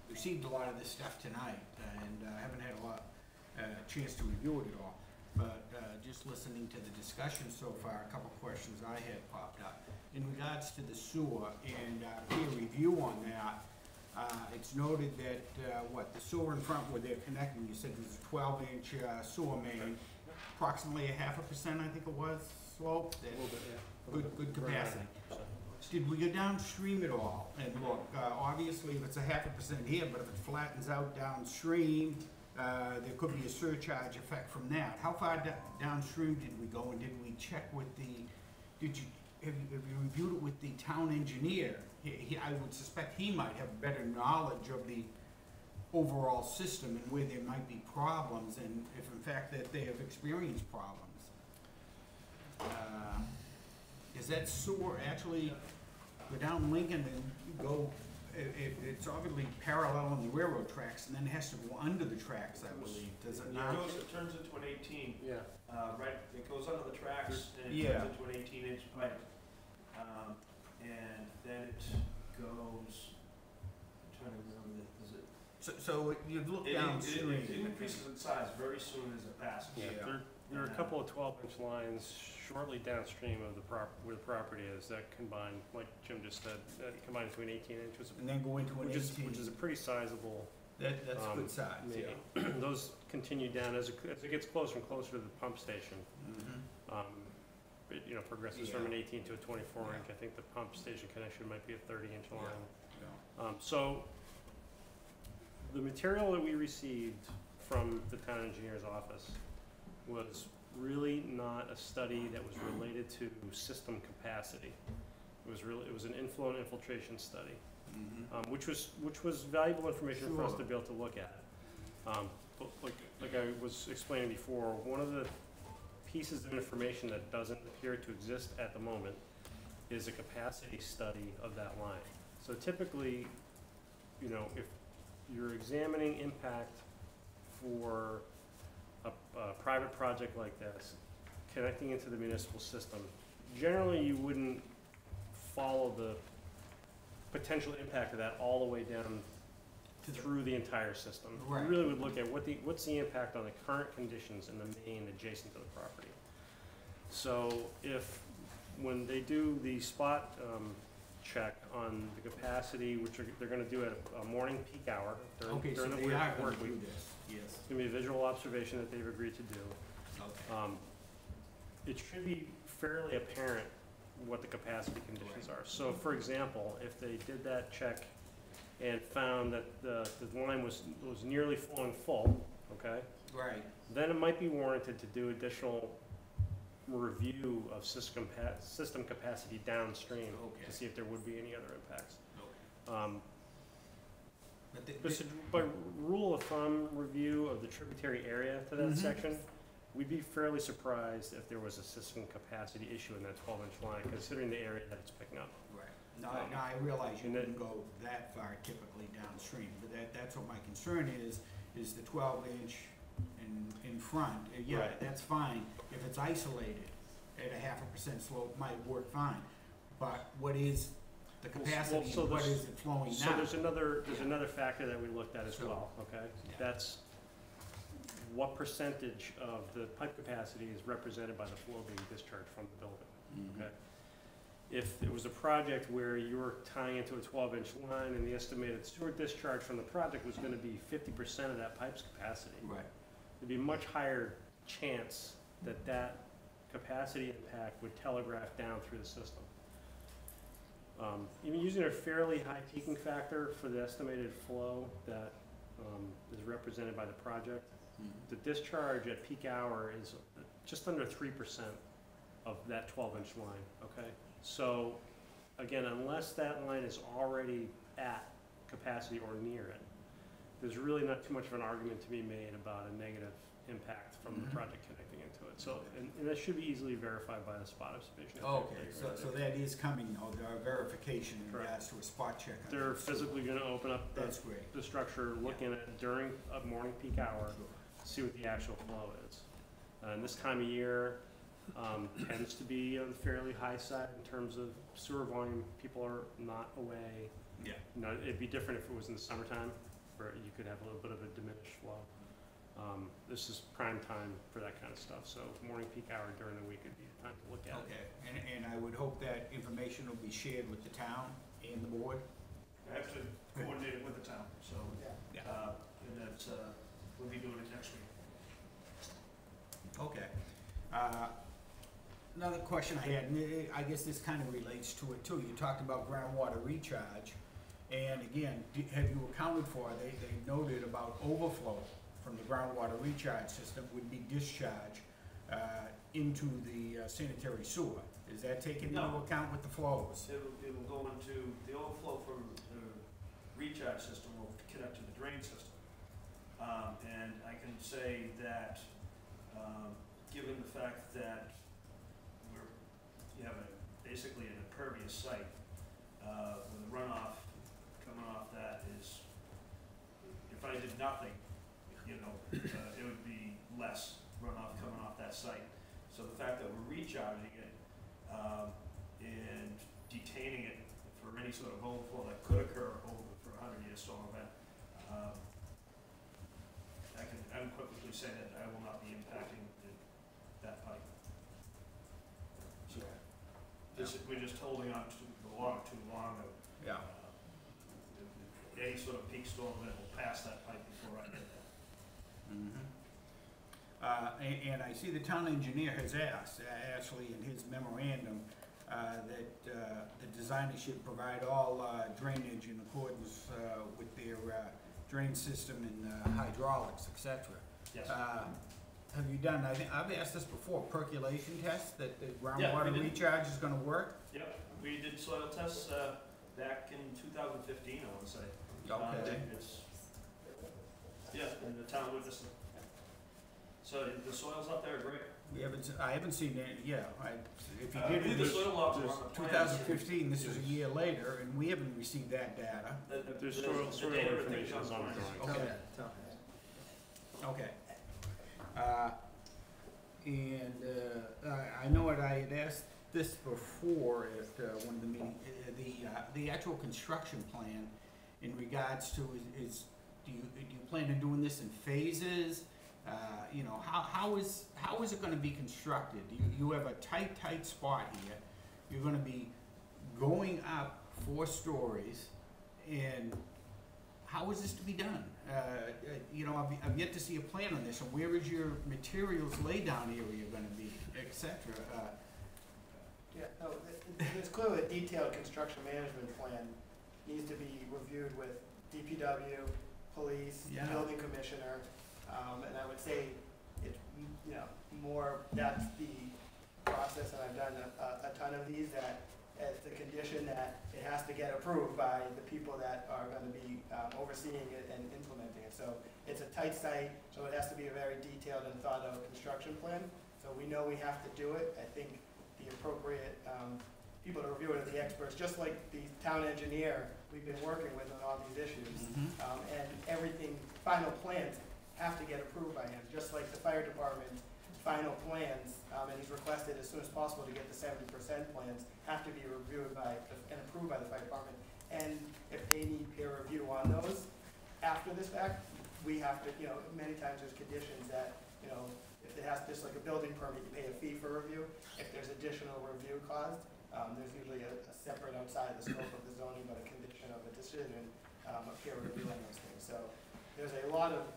received a lot of this stuff tonight, and uh, haven't had a lot, uh, chance to review it at all. But, uh, just listening to the discussion so far, a couple questions I had popped up. In regards to the sewer and, uh, peer review on that, uh, it's noted that, uh, what, the sewer in front where they're connecting, you said there's a twelve inch, uh, sewer main, approximately a half a percent, I think it was, slope, that, good, good capacity. Did we go downstream at all? And look, uh, obviously, if it's a half a percent here, but if it flattens out downstream, uh, there could be a surcharge effect from that. How far downstream did we go, and did we check with the, did you, have you, have you reviewed it with the town engineer? He, he, I would suspect he might have better knowledge of the overall system and where there might be problems, and if in fact that they have experienced problems. Uh, Is that sewer actually go down Lincoln and go, it, it, it's obviously parallel on the railroad tracks, and then it has to go under the tracks, I believe, does it It not? goes, it turns into an eighteen, Yeah. uh, right, it goes under the tracks and it Yeah. turns into an eighteen inch pipe. Um, and then it goes, I'm trying to remember, the- is it? So, so you look It, it, downstream. it increases in size very soon as it passes. Yeah. There, there are a couple of twelve-inch lines shortly downstream of the prop, where the property is that combine, like Jim just said, that combine an eighteen inches, And then go into an which is, which is a pretty sizable That, that's um, good size, yeah. maybe. *clears throat* Those continue down as it, as it gets closer and closer to the pump station. Mhm. Um, it, you know, progresses from an eighteen to a 24 inch. I think the pump station connection might be a thirty-inch Yeah. line. Yeah. Um, so, the material that we received from the town engineer's office was really not a study that was related to system capacity. It was really, it was an inflow and infiltration study, Mhm. um, which was, which was valuable information for us to be able to look at. Um, but like, like I was explaining before, one of the pieces of information that doesn't appear to exist at the moment is a capacity study of that line. So typically, you know, if you're examining impact for a, a private project like this, connecting into the municipal system, generally you wouldn't follow the potential impact of that all the way down To through the entire system. You really would look at what the, what's the impact on the current conditions in the main adjacent to the property. So if, when they do the spot, um, check on the capacity, which are, they're gonna do at a morning peak hour during, Okay, so during the they are work, gonna work do week. this, yes, It's gonna be a visual observation that they've agreed to do. okay. Um, it should be fairly apparent what the capacity conditions are. So for example, if they did that check and found that the, the line was, was nearly flowing full, okay? Right, Then it might be warranted to do additional review of system pa- system capacity downstream Okay. to see if there would be any other impacts. okay. Um, But the- Just by rule of thumb review of the tributary area to that Mhm. section, we'd be fairly surprised if there was a system capacity issue in that twelve inch line, considering the area that it's picking up. Right. No, no, I realize you And that- wouldn't go that far typically downstream, but that, that's what my concern is, is the twelve inch in, in front. Uh, Yeah, Right. that's fine, if it's isolated at a half a percent slope, might work fine. But what is the Well, s- capacity, well, so what there's- is it flowing So now? there's another, there's Yeah. another factor that we looked at as Sure. well, okay? Yeah. That's what percentage of the pipe capacity is represented by the flow being discharged from the building, Mhm. okay? If it was a project where you were tying into a twelve inch line and the estimated sewer discharge from the project was gonna be fifty percent of that pipe's capacity, Right, there'd be a much higher chance that that capacity impact would telegraph down through the system. Um, even using a fairly high peaking factor for the estimated flow that, um, is represented by the project, Mhm. the discharge at peak hour is just under three percent of that twelve inch line, okay? So, again, unless that line is already at capacity or near it, there's really not too much of an argument to be made about a negative impact from the Mhm. project connecting into it. So, and, and that should be easily verified by the spot observation. if okay, so, so that is coming, oh, the verification in Correct. regards to a spot check. on They're physically gonna open up the, That's great. the structure, look in it during a morning peak hour, see what the actual flow is. And this time of year, um, *clears throat* tends to be on the fairly high side in terms of sewer volume. People are not away. Yeah. You know, it'd be different if it was in the summertime, where you could have a little bit of a diminished flow. Um, this is prime time for that kind of stuff, so morning peak hour during the week would be the time to look at it. Okay, and, and I would hope that information will be shared with the town and the board? I have to coordinate it with the town, so, Yeah. uh, and that's, uh, we'll be doing it next week. Okay. Uh, Another question I had, and it- I guess this kind of relates to it too. You talked about groundwater recharge. And again, do- have you accounted for, they, they noted about overflow from the groundwater recharge system would be discharged uh, into the uh, sanitary sewer. Is that taken into account with the flows? It will, it will go into, the overflow from the recharge system will connect to the drain system. Um, and I can say that, um, given the fact that we're, you have a, basically an impervious site, uh, with the runoff coming off that is, if I did nothing, uh, it would be less runoff coming off that site. So the fact that we're recharging it, um, and detaining it for any sort of overflow that could occur over for a hundred year storm event. Um, I can unequivocally say that I will not be impacting the, that pipe. So, this, we're just holding on to the water too long, uh, Yeah. uh, any sort of peak storm event will pass that pipe before I get there. Mhm. Uh, a- and I see the town engineer has asked, uh, actually in his memorandum, uh, that, uh, the designer should provide all uh, drainage in accordance, uh, with their, uh, drain system and uh, hydraulics, et cetera. Yes. Uh, have you done, I think, I've asked this before, percolation test, that the groundwater did. recharge is gonna work? Yep, we did soil tests, uh, back in two thousand fifteen, I wanna say. Uh, Okay. It's, yeah, and the town witnessed it. So the soils out there are great. We haven't, s- I haven't seen it, yeah, I, if you Uh, I did believe it, the soil logs are on the two plans. thousand fifteen, this is a year later, and we haven't received that data. The, the, There's the- soil, the soil data, I information comes is on on the plans. drawing. Okay. Okay. Uh, and, uh, I, I know it, I had asked this before at, uh, one of the meeting, uh, the, uh, the actual construction plan in regards to is, is, do you, do you plan on doing this in phases? Uh, you know, how, how is, how is it gonna be constructed? You, you have a tight, tight spot here. You're gonna be going up four stories and how is this to be done? Uh, uh, you know, I've, I've yet to see a plan on this, and where is your materials laydown area gonna be, et cetera? Uh, Yeah, no, th- th- there's clearly a detailed construction management plan needs to be reviewed with DPW, police, Yeah. building commissioner. Um, and I would say it's, you know, more, that's the process, and I've done a, a, a ton of these, that as the condition that it has to get approved by the people that are gonna be, um, overseeing it and implementing it. So it's a tight site, so it has to be a very detailed and thought out construction plan. So we know we have to do it. I think the appropriate um, people to review it are the experts, just like the town engineer we've been working with on all these issues. Um, And everything, final plans have to get approved by him, just like the fire department, final plans, um, and he's requested as soon as possible to get the seventy percent plans, have to be reviewed by, and approved by the fire department. And if they need peer review on those after this fact, we have to, you know, many times there's conditions that, you know, if it has, just like a building permit, you pay a fee for review. If there's additional review caused, um, there's usually a, a separate outside the scope of the zoning, but a condition of a decision, um, a peer review on those things. So there's a lot of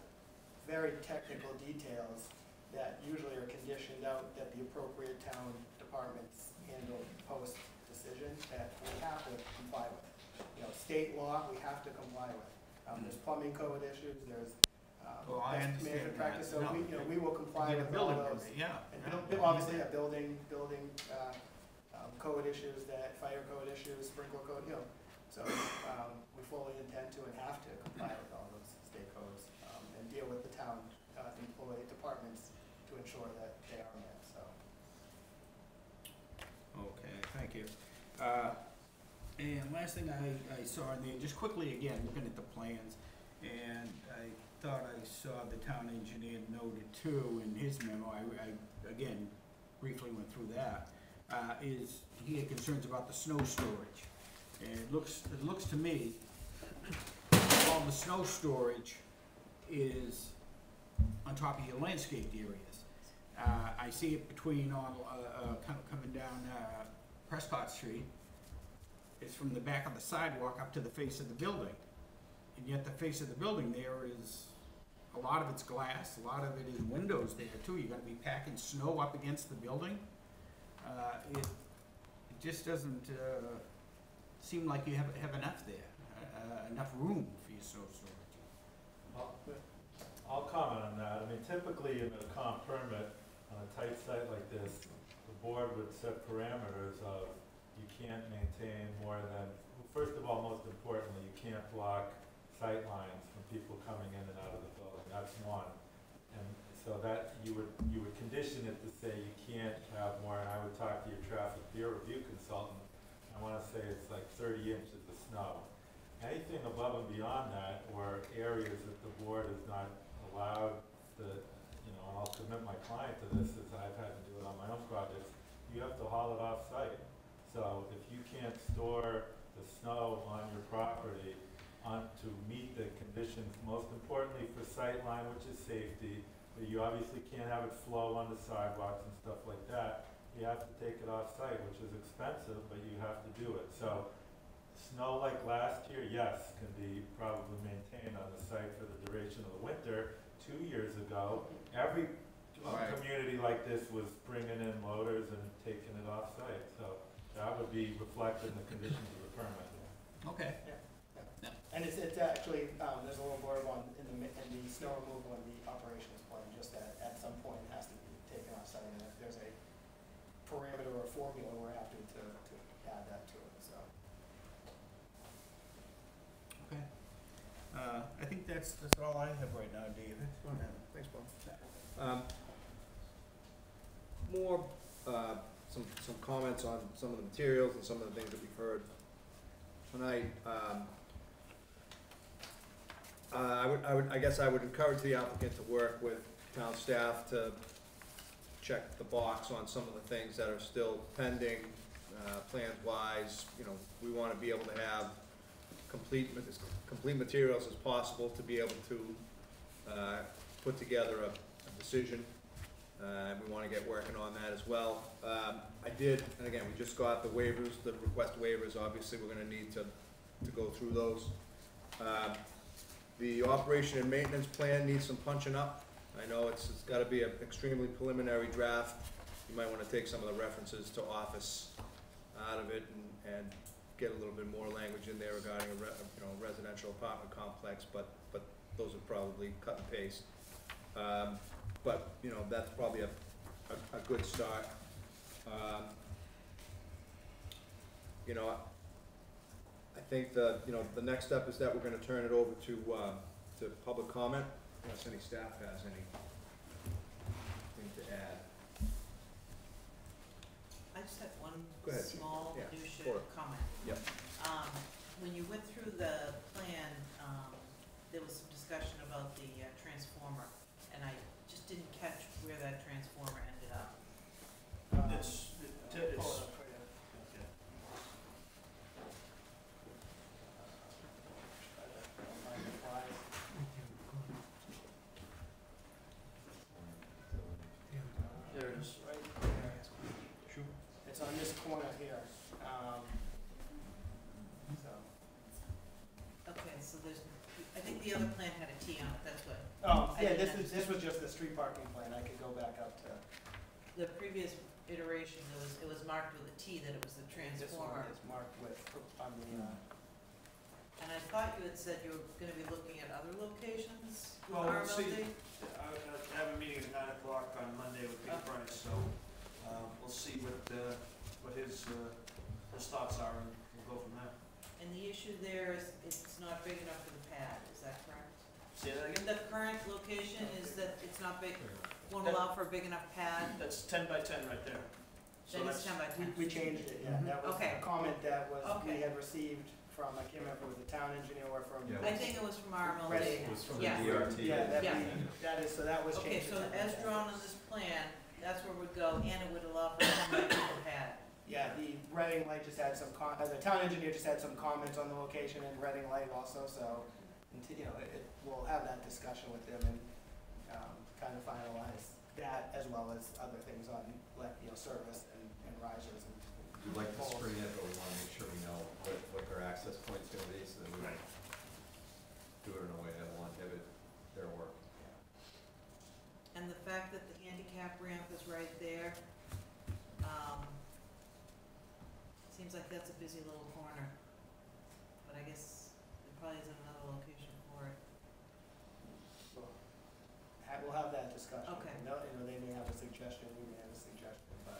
very technical details that usually are conditioned out that the appropriate town departments handle post-decision that we have to comply with. You know, state law, we have to comply with. Um, there's plumbing code issues, there's, um, Well, I best understand management practice, so we, you know, we will comply with all those. yeah. And yeah. buil- buil- obviously, yeah, building, building, uh, um, code issues that, fire code issues, sprinkler code, you know. So, um, we fully intend to and have to comply with all those state codes, um, and deal with the town, uh, employee departments to ensure that they are met, so. Okay, thank you. Uh, And last thing I, I saw in there, just quickly again, looking at the plans, and I thought I saw the town engineer noted too in his memo, I, I, again, briefly went through that, uh, is he had concerns about the snow storage. And it looks, it looks to me, all the snow storage is on top of your landscaped areas. Uh, I see it between on, uh, uh, kind of coming down, uh, Prescott Street. It's from the back of the sidewalk up to the face of the building. And yet the face of the building there is, a lot of it's glass, a lot of it is windows there too. You're gonna be packing snow up against the building. Uh, it, it just doesn't, uh, seem like you have, have enough there, enough room for your snow storage. I'll- I'll comment on that. I mean, typically in a comp permit, on a tight site like this, the board would set parameters of you can't maintain more than, first of all, most importantly, you can't block sight lines from people coming in and out of the building. That's one. And so that, you would, you would condition it to say you can't have more, and I would talk to your traffic peer review consultant. I wanna say it's like thirty inches of snow. Anything above and beyond that, or areas that the board is not allowed to, you know, and I'll submit my client to this, is I've had to do it on my own projects, you have to haul it off-site. So if you can't store the snow on your property on, to meet the conditions, most importantly for sightline, which is safety, but you obviously can't have it flow on the sidewalks and stuff like that. You have to take it off-site, which is expensive, but you have to do it. So, snow like last year, yes, can be probably maintained on the site for the duration of the winter. Two years ago, every Right. community like this was bringing in loaders and taking it off-site, so that would be reflected in the conditions of the permit. Okay. And it's, it's actually, um, there's a little blurb on, in the, in the snow removal and the operations plan, just that at some point it has to be taken off site, and if there's a parameter or a formula, we're happy to, to add that to it, so. Okay. Uh, I think that's, that's all I have right now, David. Thanks, Bob. Um, more, uh, some, some comments on some of the materials and some of the things that we've heard tonight. Um, uh, I would, I would, I guess I would encourage the applicant to work with town staff to check the box on some of the things that are still pending, uh, plans-wise. You know, we wanna be able to have complete, as complete materials as possible to be able to, uh, put together a, a decision. Uh, we wanna get working on that as well. Um, I did, and again, we just got the waivers, the request waivers, obviously, we're gonna need to, to go through those. Um, the operation and maintenance plan needs some punching up. I know it's, it's gotta be an extremely preliminary draft. You might wanna take some of the references to office out of it and, and get a little bit more language in there regarding a re, you know, residential apartment complex, but, but those are probably cut and paste. Um, but, you know, that's probably a, a, a good start. Um, you know, I think the, you know, the next step is that we're gonna turn it over to, uh, to public comment, unless any staff has anything to add. I just have one Go ahead. small Yeah, minutia sure. comment. Yep. Um, when you went through the plan, um, there was some discussion about the uh, transformer, and I just didn't catch where that transformer ended up. um, It's, it- I'll pull it it's, up for you. okay. Try to find the slide. There it is. Right there. It's on this corner here, um, so. Okay, so there's, I think the other plan had a T on it, that's what, Oh, I yeah, this didn't is, this was just the street parking plan, I could go back up to, the previous iteration, it was, it was marked with a T that it was the this one transformer. is marked with, on the, uh, And I thought you had said you were gonna be looking at other locations with Well, we'll see. RMLD? I, I have a meeting at nine o'clock on Monday with Pete Price, so, um, we'll see what, uh, what his, uh, his thoughts are, and we'll go from there. And the issue there is, it's not big enough for the pad, is that correct? Say that again? The current location is that it's not big, won't allow for a big enough pad, That's ten by ten right there. So then it's that's- ten by we, ten. we changed it, yeah, that was Okay. a comment that was, we Okay. had received from, I can't remember, if it was the town engineer or from. Yeah. I think it was from RMLD. Ready. It was from Yeah. the DRT. Yeah, that Yeah. we, that is, so that was Okay, changed. to so 10 by as 10. drawn on this plan, that's where it would go, and it would allow for a ten by ten pad. Yeah, the Reading Light just had some com, uh, the town engineer just had some comments on the location and Reading Light also, so, until, you know, it, it, we'll have that discussion with them and, um, kind of finalize that as well as other things on, like, you know, service and, and risers and. We'd like to poles. screen it, but we wanna make sure we know what, what their access point's gonna be, so that we Right. do it in a way that will inhibit their work. And the fact that the handicap ramp is right there, um, seems like that's a busy little corner. But I guess there probably isn't another location for it. So, ha- we'll have that discussion. Okay. No, you know, they may have a suggestion, we may have a suggestion, but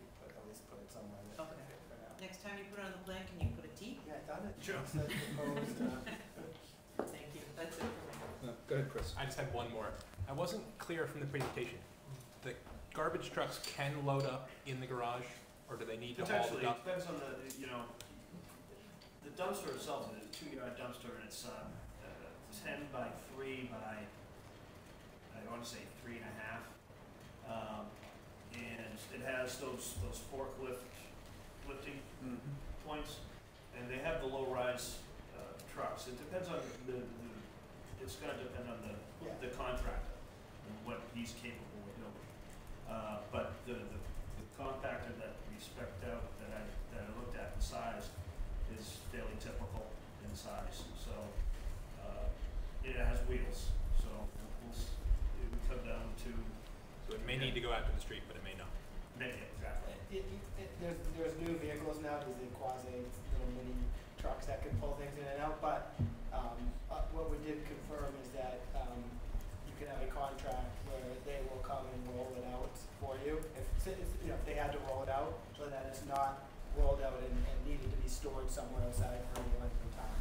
we put, at least put it somewhere that Okay. fit for now. Next time you put it on the plan, can you put a T? Yeah, I thought it Sure. said proposed, uh, *laughs* Thank you, that's it for me. Uh, Go ahead, Chris. I just had one more. I wasn't clear from the presentation. The garbage trucks can load up in the garage, or do they need to haul the Potentially, dump? it depends on the, you know, the dumpster itself is a two-yard dumpster, and it's, uh, uh, ten by three by, I wanna say three and a half. Um, and it has those, those forklift lifting points, and and they have the low-rise, uh, trucks. It depends on the, the, it's gonna depend on the, Yeah. the contractor and what he's capable of doing. Uh, but the, the, the compactor that we spec'd out, that I, that I looked at in size, is fairly typical in size, so, uh, it has wheels, so we'll, s- it would come down to, So it may need to go out to the street, but it may not. maybe, exactly. It, it, it, there's, there's new vehicles now, these are quasi little mini trucks that can pull things in and out, but, um, uh, what we did confirm is that, um, you can have a contract where they will come and roll it out for you. If, it's- it's, you know, if they had to roll it out, so that it's not rolled out and, and needed to be stored somewhere outside for any length of time.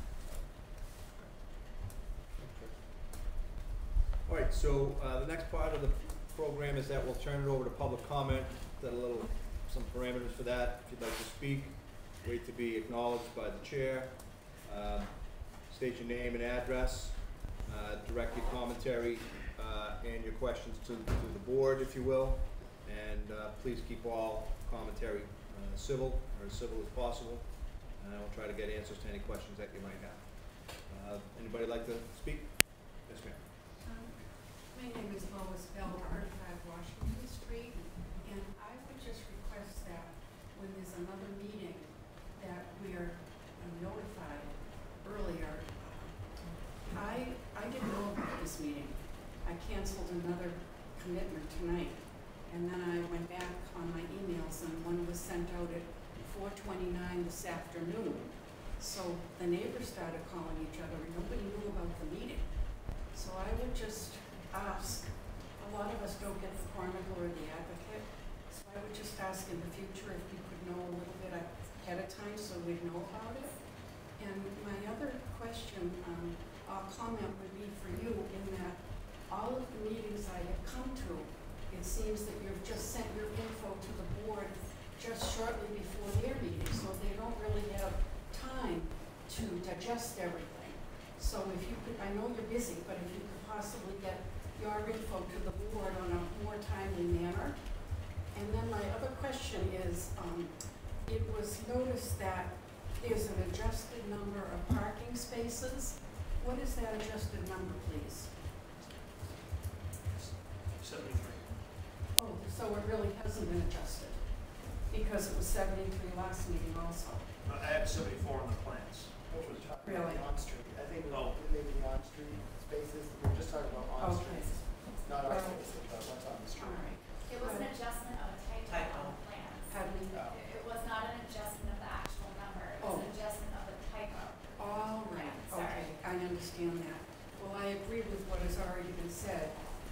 All right, so, uh, the next part of the program is that we'll turn it over to public comment, set a little, some parameters for that. If you'd like to speak, wait to be acknowledged by the chair. Um, state your name and address, uh, direct your commentary, uh, and your questions to, to the board, if you will. And, uh, please keep all commentary, uh, civil, or as civil as possible. And I will try to get answers to any questions that you might have. Uh, anybody like to speak? Yes, ma'am. Um, My name is Lois Bell, thirty-five Washington Street, and I would just request that when there's another meeting, that we are notified earlier. I, I didn't know about this meeting. I canceled another commitment tonight, and then I went back on my emails, and one was sent out at four twenty-nine this afternoon. So the neighbors started calling each other, and nobody knew about the meeting. So I would just ask, a lot of us don't get the Chronicle or the Advocate, so I would just ask in the future if you could know a little bit ahead of time so we'd know about it. And my other question, um, comment would be for you in that all of the meetings I have come to, it seems that you've just sent your info to the board just shortly before their meeting, so they don't really have time to digest everything. So if you could, I know you're busy, but if you could possibly get your info to the board on a more timely manner. And then my other question is, um, it was noticed that there's an adjusted number of parking spaces. What is that adjusted number, please? Seventy-three. Oh, so it really hasn't been adjusted, because it was seventy-three last meeting also. I have seventy-four on the plans. Which was talking about Really? on-street, I think Oh. maybe the on-street spaces, we we're just talking about on-streets. It's not our Right. but what's on the street. right. It was an adjustment of a typo Typo. on the plans. Pardon me? Oh. It it was not an adjustment of the actual number, it was Oh. an adjustment of the typo. All right, sorry. okay, I understand that. Well, I agree with what has already been said,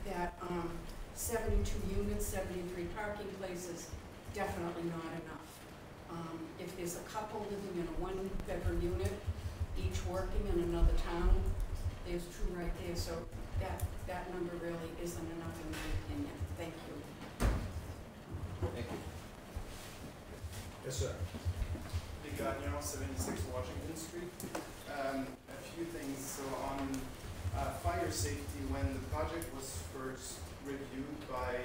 that, um, seventy-two units, seventy-three parking places, definitely not enough. Um, if there's a couple living in a one-bedroom unit, each working in another town, there's two right there, so that, that number really isn't enough in my opinion. Thank you. Thank you. Yes, sir. Big Gagnon, seventy-six Washington Street. Um, a few things, so on, uh, fire safety, when the project was first reviewed by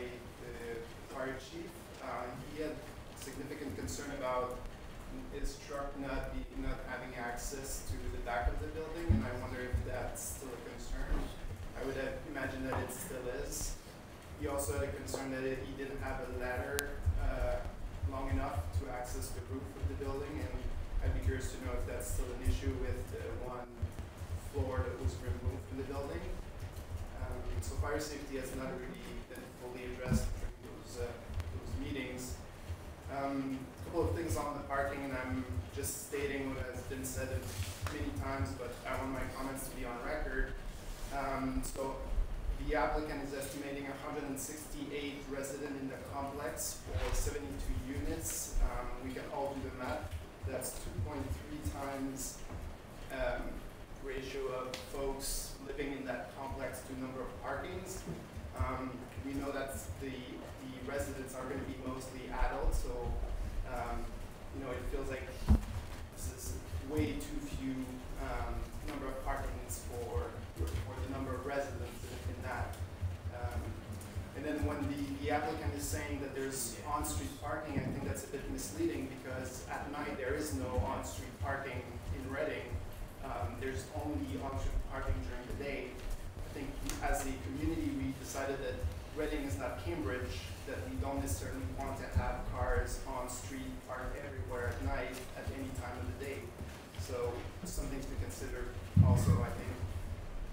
the fire chief, uh, he had significant concern about his truck not be, not having access to the back of the building, and I wonder if that's still a concern. I would have imagined that it still is. He also had a concern that he didn't have a ladder, uh, long enough to access the roof of the building, and I'd be curious to know if that's still an issue with the one floor that was removed from the building. Um, so fire safety has not really been fully addressed during those, uh, those meetings. Um, a couple of things on the parking, and I'm just stating what has been said many times, but I want my comments to be on record. Um, so the applicant is estimating hundred and sixty-eight resident in the complex for seventy-two units. Um, we can all do the math. That's two point three times, um, ratio of folks living in that complex to number of parkings. Um, we know that the, the residents are gonna be mostly adults, so, um, you know, it feels like this is way too few, um, number of parkings for, for the number of residents in, in that. Um, and then when the, the applicant on-street parking, I think that's a bit misleading because at night there is no on-street parking in Reading. Um, there's only on-street parking during the day. I think as a community, we decided that Reading is not Cambridge, that we don't necessarily want to have cars on street parked everywhere at night at any time of the day. So something to consider also, I think.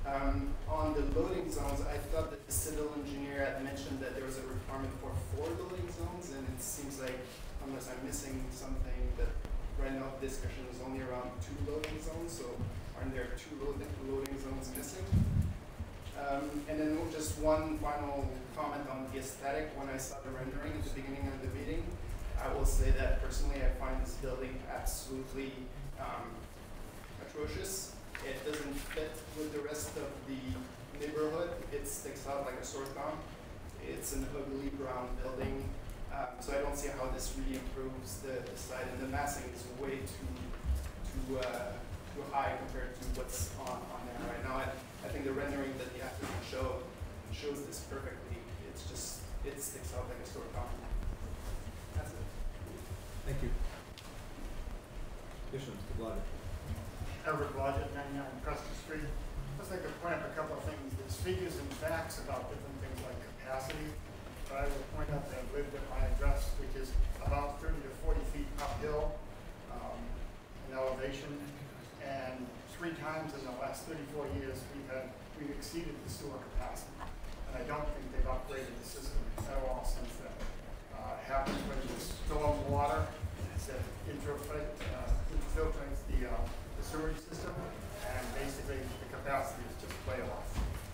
Um, on the loading zones, I thought that the civil engineer had mentioned that there was a requirement for four it seems like, unless I'm missing something, that right now the discussion is only around two loading zones, so aren't there two loading, zones missing? Um, and then just one final comment on the aesthetic. When I saw the rendering at the beginning of the meeting, I will say that personally I find this building absolutely um, atrocious. It doesn't fit with the rest of the neighborhood. It sticks out like a sore thumb. It's an ugly brown building. Um, so I don't see how this really improves the, the site, and the massing is way too too uh, too high compared to what's on, on there right now. I, I think the rendering that the applicant showed shows this perfectly. It's just it sticks out like a sore thumb. That's it. Thank you. Yes, Mr. Blodgett. Edward Blodgett, 99 Preston Street. Just like to point up a couple of things. There's figures and facts about different things like capacity. I will point out that I've lived at my address, which is about 30 to 40 feet uphill um, in elevation. And three times in the last 34 years, we've had, we've exceeded the sewer capacity. And I don't think they've upgraded the system at all since then. Uh, it happens when you storm water that infiltrate, uh, the, uh, the sewage system, and basically the capacity is just way off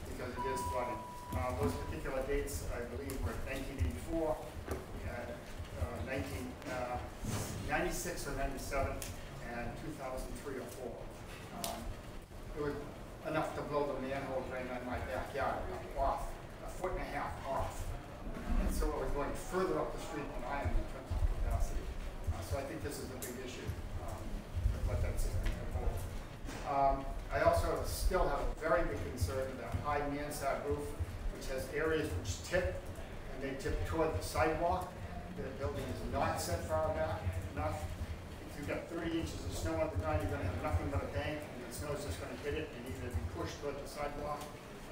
because it is flooding. Uh, those particular dates, I believe, were 1984, uh, uh, 1996 or 97, and 2003 or 4. Um, it was enough to blow the manhole drain on my backyard off, a foot and a half off. And so it was going further up the street than I am in terms of capacity. Uh, so I think this is a big issue, um, what that system. Um, I also still have a very big concern that high mansard roof, which has areas which tip, and they tip toward the sidewalk. The building is not set far back enough. If you've got 30 inches of snow on the ground, you're going to have nothing but a bank, and the snow's just going to hit it, and to be pushed toward the sidewalk.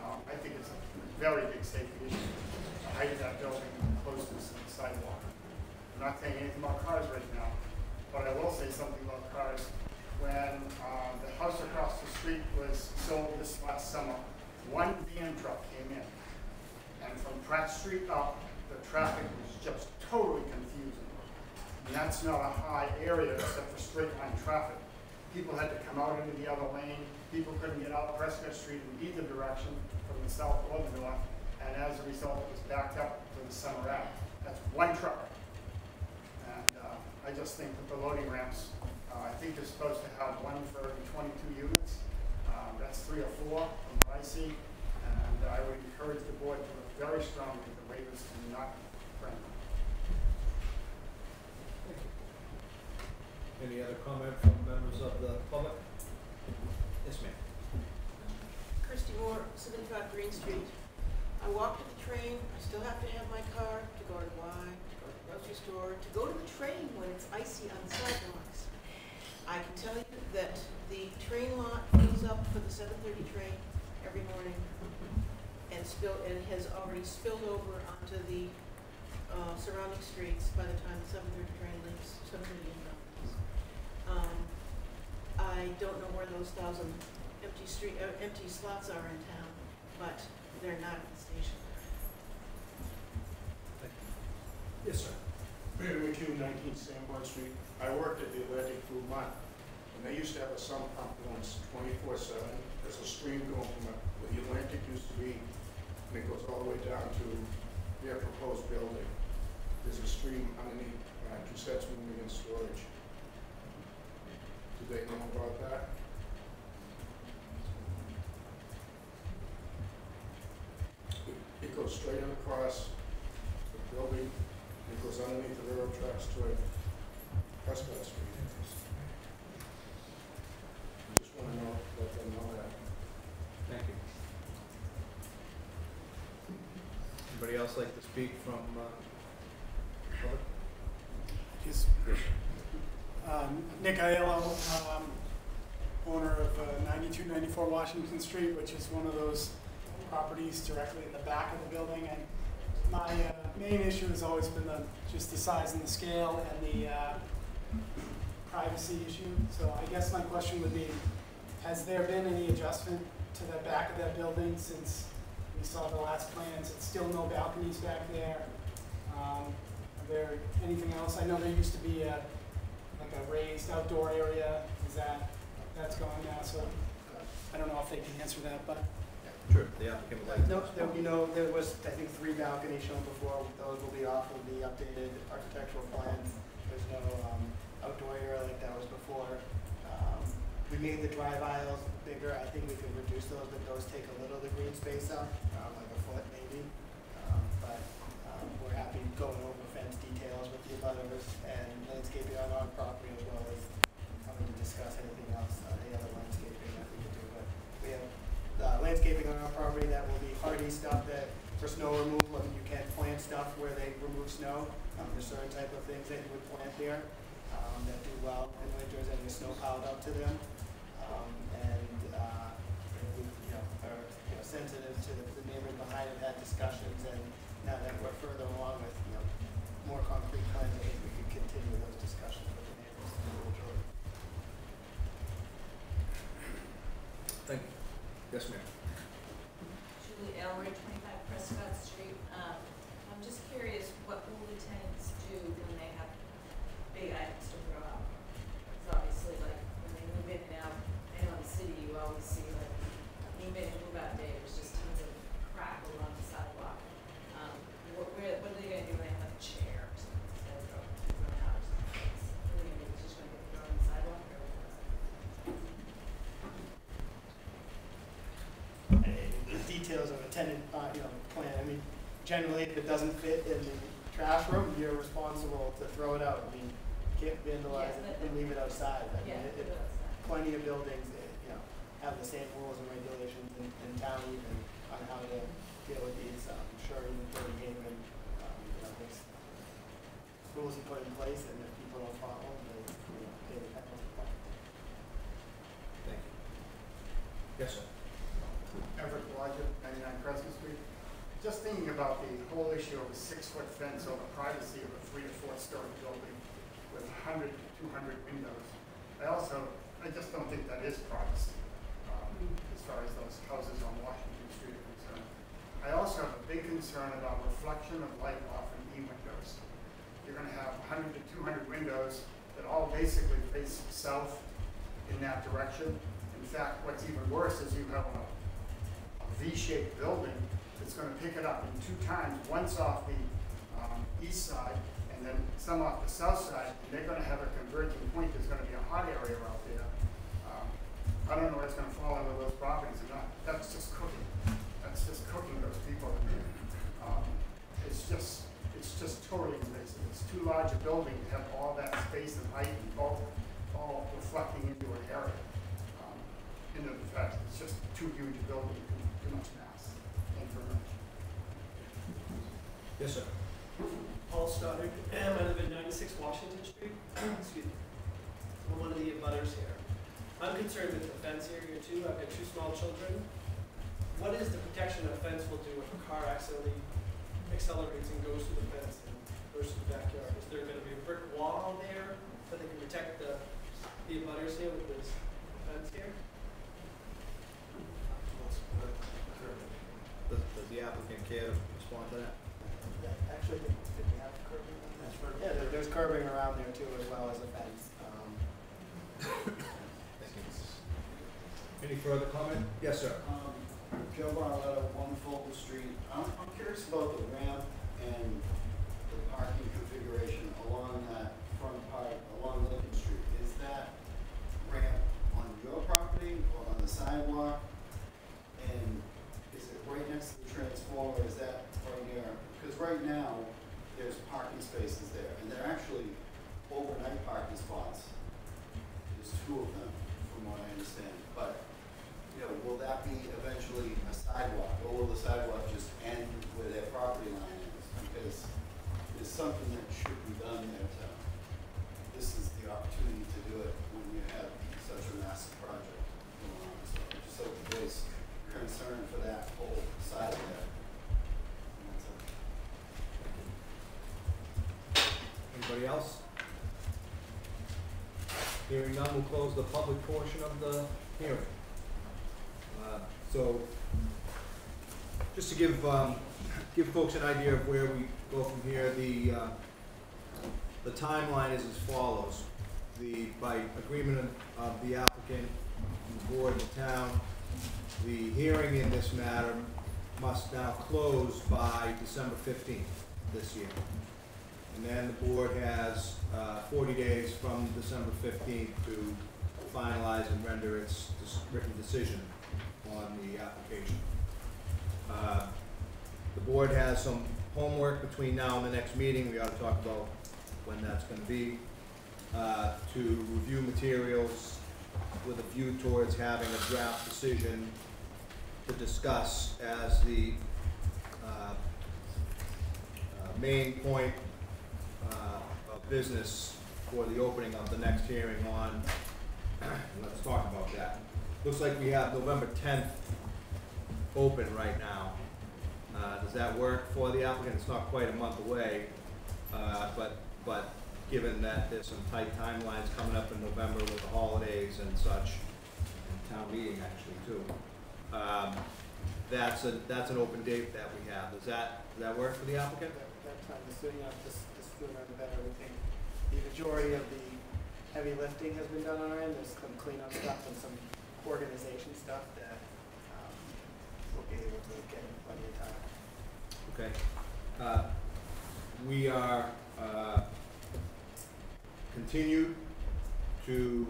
Um, I think it's a very big safety issue. The height of that building, closeness to the sidewalk. I'm not saying anything about cars right now, but I will say something about cars. When uh, the house across the street was sold this last summer, one van truck came in. And from Pratt Street up, the traffic was just totally confusing. And that's not a high area except for straight line traffic. People had to come out into the other lane. People couldn't get out Prescott Street in either direction from the south or the north. And as a result, it was backed up to the center ave. That's one truck. And uh, I just think that the loading ramps, uh, I think they're supposed to have one for every 22 units. Um, that's three or four from what I see. And I would encourage the board to very strongly at the waivers and not grant them. Any other comment from members of the public? Yes, ma'am. Christy Moore, seventy-five Green Street. I walk to the train, I still have to have my car to go to Y, to go to the grocery store, to go to the train when it's icy on the sidewalks. I can tell you that the train lot fills up for the seven thirty train every morning and spill, and has already spilled over onto the, uh, surrounding streets by the time the seven thirty train leaves, seven thirty in Um, I don't know where those thousand empty street, uh, empty slots are in town, but they're not at the station. Yes, sir. Peter McHugh, 19 Sanborn Street. I worked at the Atlantic Food Mart, and they used to have a sump pump once 24/7. There's a stream going from the- where the Atlantic used to be, and it goes all the way down to their proposed building. There's a stream underneath, uh, cassettes moving in storage. Do they know about that? It- It goes straight across the building, it goes underneath the railroad tracks toward Prescott Street. I just wanna know, let them know that. Thank you. Anybody else like to speak from, uh, public? Yes. Um, Nick Aiello, um, owner of uh, 9294 Washington Street, which is one of those properties directly in the back of the building. And my uh, main issue has always been the, just the size and the scale and the uh, privacy issue. So I guess my question would be, has there been any adjustment to the back of that building since we saw the last plans? It's still no balconies back there. Um, Are there anything else? I know there used to be a, like a raised outdoor area. Is that, that's gone now, so I don't know if they can answer that, but Sure, the applicant would like. No, there will be no, there was, I think, three balconies shown before, those will be off of the updated architectural plans. There's no, um, outdoor area like that was before. We made the drive aisles bigger, I think we could reduce those, but those take a little of the green space up, um, like a foot maybe. Um, but, um, we're happy going over fence details with the abutters and landscaping on our property as well as coming to discuss anything else, uh, any other landscaping that we could do, but we have uh, landscaping on our property that will be hardy stuff that, for snow removal, I mean, you can't plant stuff where they remove snow. Um, there's certain type of things that you would plant there, um, that do well in winters and the snow piled up to them. Um, and, uh, we, you know, are, you know, sensitive to the the neighbors behind have had discussions and now that we're further along with, you know, more concrete plans, I think we could continue those discussions with the neighbors. Thank you. Yes, ma'am. Julie Elroy, twenty-five Prescott Street. Um, I'm just curious, what will the tenants do when they have big items to throw out? Because obviously, like, when they move in and out, I know in the city, you always see like, move in and move out day, there's just tons of crap along the sidewalk. Um, what, where, what are they gonna do when they have like a chair or something instead of throw- throwing out or something? What are they gonna do, just gonna get thrown on the sidewalk or what's? the details of a tenant, uh, you know, plan, I mean, generally, if it doesn't fit in the trash room, you're responsible to throw it out, I mean, you can't vandalize Yeah, it but- and leave it outside, I mean, Yeah, it, put it, it outside. plenty of buildings, eh, you know, have the same rules and regulations in, in town even on how to deal with these, um, sure, even for the game and, um, you know, there's rules you put in place, and if people don't follow, them, they, you know, pay the penalty. Thank you. Yes, sir. Everett Blodgett, 99 Crescent Street. Just thinking about the whole issue of a six-foot fence over privacy of a three or four-story building with 100 to 200 windows. I also, I just don't think that is privacy, um, as far as those houses on Washington Street are concerned. I also have a big concern about reflection of light off in E-windows. You're gonna have 100 to 200 windows that all basically face south in that direction. In fact, what's even worse is you have a V-shaped building that's gonna pick it up in two times, once off the, um, east side and then some off the south side, and they're gonna have a converging point, there's gonna be a hot area out there. Um, I don't know what's gonna fall into those properties or not, that's just cooking, that's just cooking those people. Um, it's just, it's just totally invasive, it's too large a building to have all that space and height and all, all reflecting into an area. Um, And in fact, it's just too huge a building, too, too much mass, and for much. Yes, sir. Paul Stoddard, and I live at 96 Washington Street. *clears throat* Excuse me. I'm one of the abutters here. I'm concerned with the fence area too. I've got two small children. What is the protection a fence will do if a car accidentally accelerates and goes through the fence and goes to the backyard? Is there gonna be a brick wall there so they can protect the, the abutters here with this fence here? Does, does the applicant care to respond to that? Yeah, actually, did did we have curbing on that? Yeah, there, there's curbing around there too, as well as a fence. Um, Thank you. Any further comment? Yes, sir. Um, Joe Barletta, One Fulton Street. I'm, I'm curious about the ramp and the parking configuration along that front part, along Lincoln Street. Is that ramp on your property or on the sidewalk? And is it right next to the transformer, is that right near, because right now, there's parking spaces there, and they're actually overnight parking spots. There's two of them, from what I understand, but you know, will that be eventually a sidewalk, or will the sidewalk just end where their property line is? Because there's something that should be done there to, this is the opportunity to do it when you have such a massive project Concern for that whole side of that. Anybody else? Hearing none, we'll close the public portion of the hearing. Uh, So, just to give, um, give folks an idea of where we go from here, the, uh, the timeline is as follows. The, by agreement of- the applicant, the board, the town, the hearing in this matter must now close by December fifteenth this year. And then the board has uh, 40 days from December 15th to finalize and render its written decision on the application. Uh, The board has some homework between now and the next meeting, we ought to talk about when that's going to be, uh, to review materials with a view towards having a draft decision to discuss as the uh, uh, main point uh, of business for the opening of the next hearing on, *clears throat* let's talk about that. Looks like we have November tenth open right now. Uh, does that work for the applicant? It's not quite a month away, uh, but, but given that there's some tight timelines coming up in November with the holidays and such, and town meeting actually too. Um, that's a, that's an open date that we have. Does that, does that work for the applicant? That, that time, the sooner, the s- the sooner the better, we think. The majority of the heavy lifting has been done on our end, there's some cleanup stuff and some organization stuff that, um, we'll be able to get in plenty of time. Okay. Uh, We are uh, continued to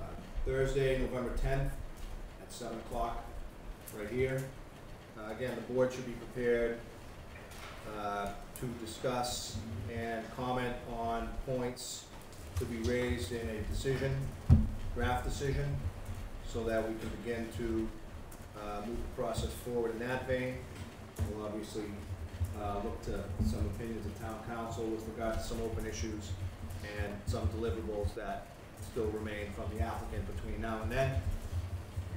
uh, Thursday, November 10th at 7 o'clock, right here. Uh, Again, the board should be prepared uh, to discuss and comment on points to be raised in a decision, draft decision, so that we can begin to uh, move the process forward in that vein. We'll obviously uh, look to some opinions of town counsel with regard to some open issues and some deliverables that still remain from the applicant between now and then.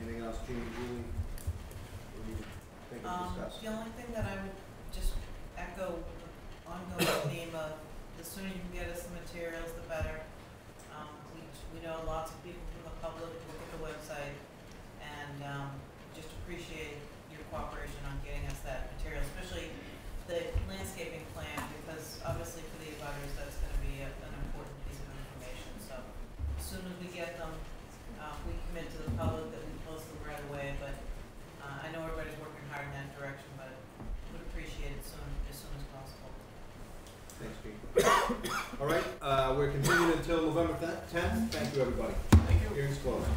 Anything else, Jean, Julie? We need to think Um, discuss. the only thing that I would just echo the ongoing *coughs* theme of the sooner you can get us the materials, the better. Um, we, we know lots of people from the public look at the website and, um, just appreciate your cooperation on getting us that material, especially the landscaping plan, because obviously for the abutters, that's gonna be a- an important piece of information, so as soon as we get them, uh, we commit to the public that we way, but uh, I know everybody's working hard in that direction, but would appreciate it soon, as soon as possible. Thanks, Pete. All right, uh, we're continuing until November tenth. Thank you, everybody. Thank you. Hearing's closed.